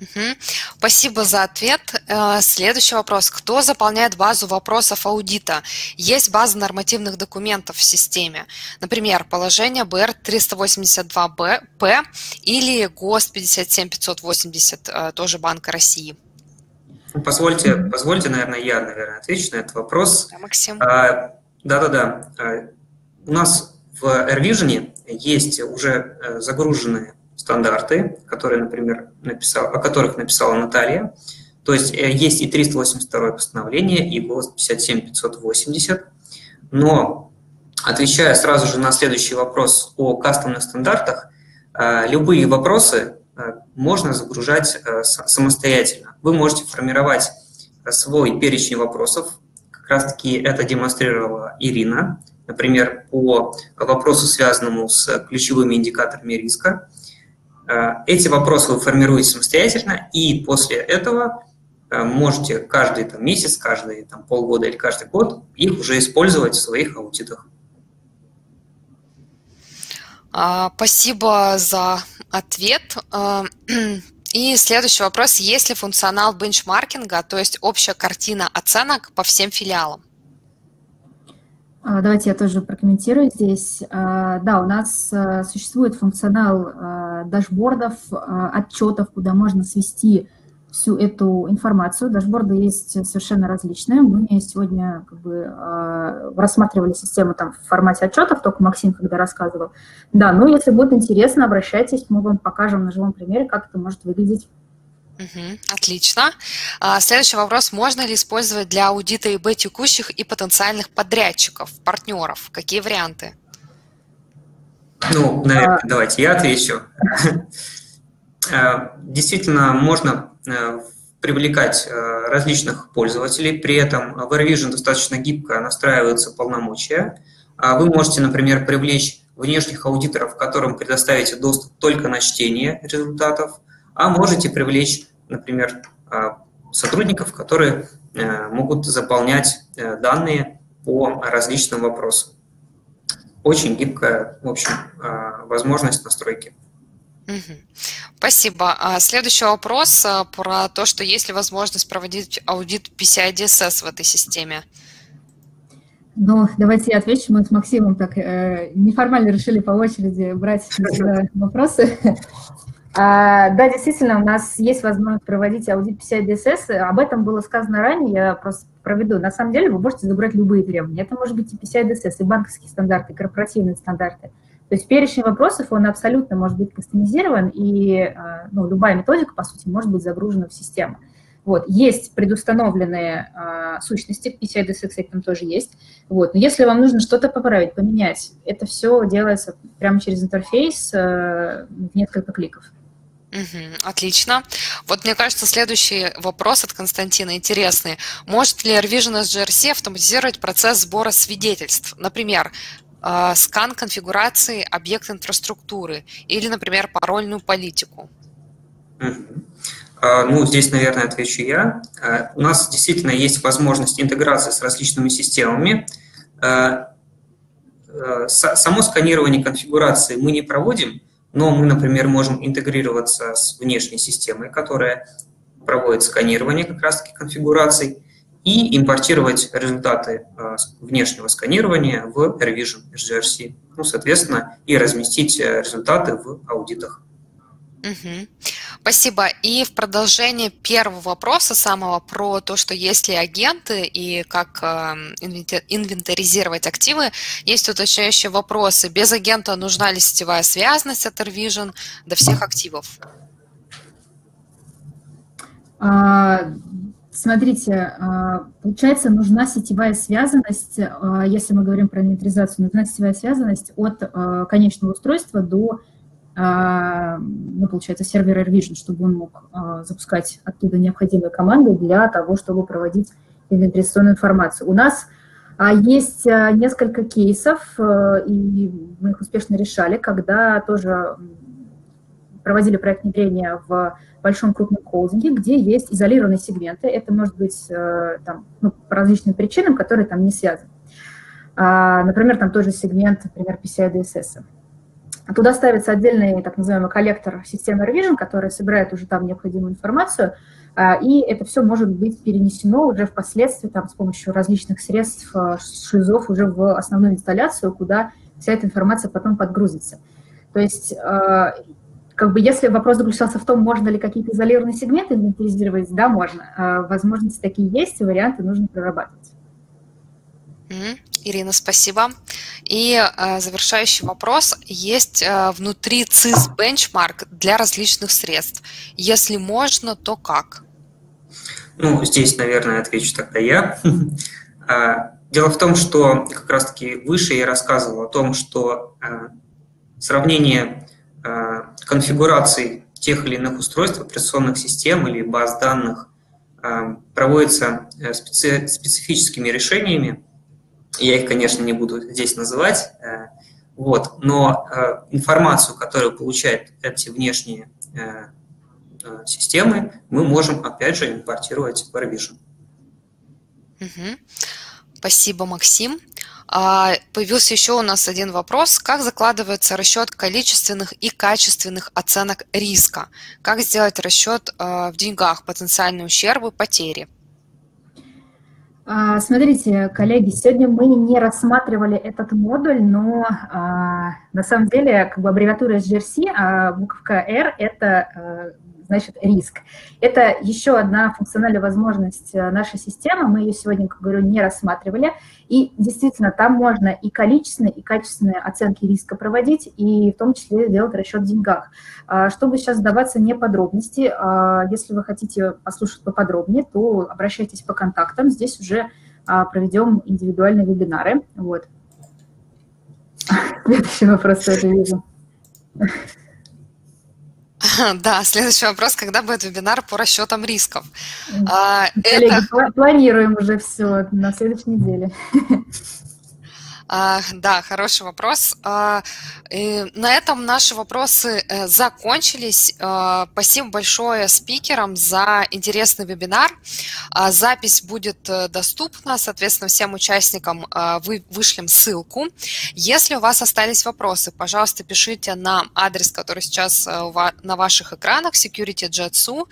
Угу. Спасибо за ответ. Э, следующий вопрос. Кто заполняет базу вопросов аудита? Есть база нормативных документов в системе. Например, положение БР 382П или ГОСТ 57580, э, тоже Банка России. Ну, позвольте, позвольте, наверное, я, наверное, отвечу на этот вопрос. Да, Максим. Да-да-да. У нас в AirVision есть уже э, загруженные стандарты, которые, например, написал, о которых написала Наталья. То есть э, есть и 382 постановление, и ГОСТ 57580. Но, отвечая сразу же на следующий вопрос о кастомных стандартах, э, любые вопросы э, можно загружать самостоятельно. Вы можете формировать свой перечень вопросов. Как раз-таки это демонстрировала Ирина, например, по вопросу, связанному с ключевыми индикаторами риска. Э, эти вопросы вы формируете самостоятельно, и после этого э, можете каждый там, месяц, каждый там, полгода или каждый год их уже использовать в своих аудитах. А, спасибо за ответ. Э, и следующий вопрос. Есть ли функционал бенчмаркинга, то есть общая картина оценок по всем филиалам? А, давайте я тоже прокомментирую здесь. А, да, у нас а, существует функционал дашбордов, отчетов, куда можно свести всю эту информацию. Дашборды есть совершенно различные. Мы сегодня как бы рассматривали систему там в формате отчетов, только Максим когда рассказывал. Да, ну если будет интересно, обращайтесь, мы вам покажем на живом примере, как это может выглядеть. Угу, отлично. А, следующий вопрос. Можно ли использовать для аудита ИБ текущих и потенциальных подрядчиков, партнеров? Какие варианты? Ну, наверное, а... давайте я отвечу. *laughs* А, действительно, можно э, привлекать э, различных пользователей, при этом в AirVision достаточно гибко настраиваются полномочия. Вы можете, например, привлечь внешних аудиторов, которым предоставите доступ только на чтение результатов, а можете привлечь, например, а, сотрудников, которые э, могут заполнять э, данные по различным вопросам. Очень гибкая, в общем, а, возможность настройки. Спасибо. А следующий вопрос про то, что есть ли возможность проводить аудит PCI DSS в этой системе. Ну, давайте я отвечу. Мы с Максимом так э, неформально решили по очереди брать вопросы. А, да, действительно, у нас есть возможность проводить аудит PCI DSS. Об этом было сказано ранее, я просто проведу. На самом деле вы можете забрать любые требования. Это может быть и PCI DSS, и банковские стандарты, и корпоративные стандарты. То есть перечень вопросов, он абсолютно может быть кастомизирован, и а, ну, любая методика, по сути, может быть загружена в систему. Вот, есть предустановленные а, сущности, PCI кстати, там тоже есть. Вот, но если вам нужно что-то поправить, поменять, это все делается прямо через интерфейс а, в несколько кликов. Угу, отлично. Вот мне кажется, следующий вопрос от Константина интересный. Может ли AirVision SGRC автоматизировать процесс сбора свидетельств? Например, э, скан конфигурации объекта инфраструктуры или, например, парольную политику? А, ну, здесь, наверное, отвечу я. А, у нас действительно есть возможность интеграции с различными системами. Само сканирование конфигурации мы не проводим, но мы, например, можем интегрироваться с внешней системой, которая проводит сканирование как раз-таки конфигураций, и импортировать результаты э, внешнего сканирования в AirVision HGRC. Ну, соответственно, и разместить э, результаты в аудитах. Угу. Спасибо. И в продолжение первого вопроса самого про то, что есть ли агенты и как э, инвентаризировать активы, есть уточняющие вопросы. Без агента нужна ли сетевая связанность от AirVision до всех активов? А, смотрите, а, получается, нужна сетевая связанность, а, если мы говорим про инвентаризацию, нужна сетевая связанность от конечного устройства до ну, получается, сервер AirVision, чтобы он мог а, запускать оттуда необходимые команды для того, чтобы проводить инвентаризационную информацию. У нас а, есть несколько кейсов, и мы их успешно решали, когда тоже проводили проект внедрения в большом крупном холдинге, где есть изолированные сегменты. Это может быть там, ну, по различным причинам, которые там не связаны. А, например, там тоже сегмент, например, PCI DSS. Туда ставится отдельный так называемый коллектор системы Revision, который собирает уже там необходимую информацию, а, и это все может быть перенесено уже впоследствии там, с помощью различных средств, а, шлюзов уже в основную инсталляцию, куда вся эта информация потом подгрузится. То есть как бы если вопрос заключался в том, можно ли какие-то изолированные сегменты инвентаризировать, да, можно. Возможности такие есть, варианты нужно прорабатывать. Ирина, спасибо. И э, завершающий вопрос. Есть э, внутри ЦИС бенчмарк для различных средств? Если можно, то как? Ну, здесь, наверное, отвечу тогда я. *laughs* А, дело в том, что как раз-таки выше я рассказывал о том, что э, сравнение э, конфигураций тех или иных устройств, операционных систем или баз данных э, проводится специ специфическими решениями, я их, конечно, не буду здесь называть, э, вот, но э, информацию, которую получают эти внешние э, системы, мы можем, опять же, импортировать в Revision. Угу. Спасибо, Максим. А, появился еще у нас один вопрос. Как закладывается расчет количественных и качественных оценок риска? Как сделать расчет в деньгах потенциальные ущербы, потери? А, смотрите, коллеги, сегодня мы не рассматривали этот модуль, но а, на самом деле как бы аббревиатура SGRC, а буковка R – это а, значит риск. Это еще одна функциональная возможность э, нашей системы, мы ее сегодня, как говорю, не рассматривали, и действительно там можно и количественные, и качественные оценки риска проводить, и в том числе делать расчет в деньгах. А, чтобы сейчас сдаваться не подробности, а, если вы хотите послушать поподробнее, то обращайтесь по контактам, здесь уже а, проведем индивидуальные вебинары. Вот. *laughs* Следующий вопрос тоже вижу. *laughs* Да, следующий вопрос, когда будет вебинар по расчетам рисков? Коллеги, Это... планируем уже все на следующей неделе. *laughs* А, да, хороший вопрос. А, на этом наши вопросы э, закончились. А, спасибо большое спикерам за интересный вебинар. Запись будет э, доступна, соответственно, всем участникам вы вышлем ссылку. Если у вас остались вопросы, пожалуйста, пишите на адрес, который сейчас э, на ваших экранах, securityjetsu.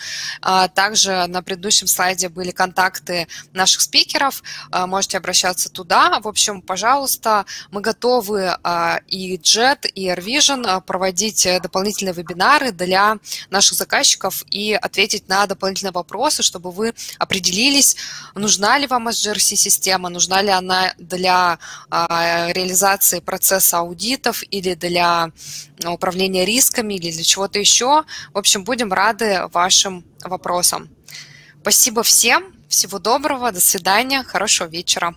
Также на предыдущем слайде были контакты наших спикеров. Можете обращаться туда. В общем, пожалуйста, пожалуйста, мы готовы а, и JET, и AirVision а, проводить э, дополнительные вебинары для наших заказчиков и ответить на дополнительные вопросы, чтобы вы определились, нужна ли вам SGRC-система, нужна ли она для а, реализации процесса аудитов или для управления рисками или для чего-то еще. В общем, будем рады вашим вопросам. Спасибо всем, всего доброго, до свидания, хорошего вечера.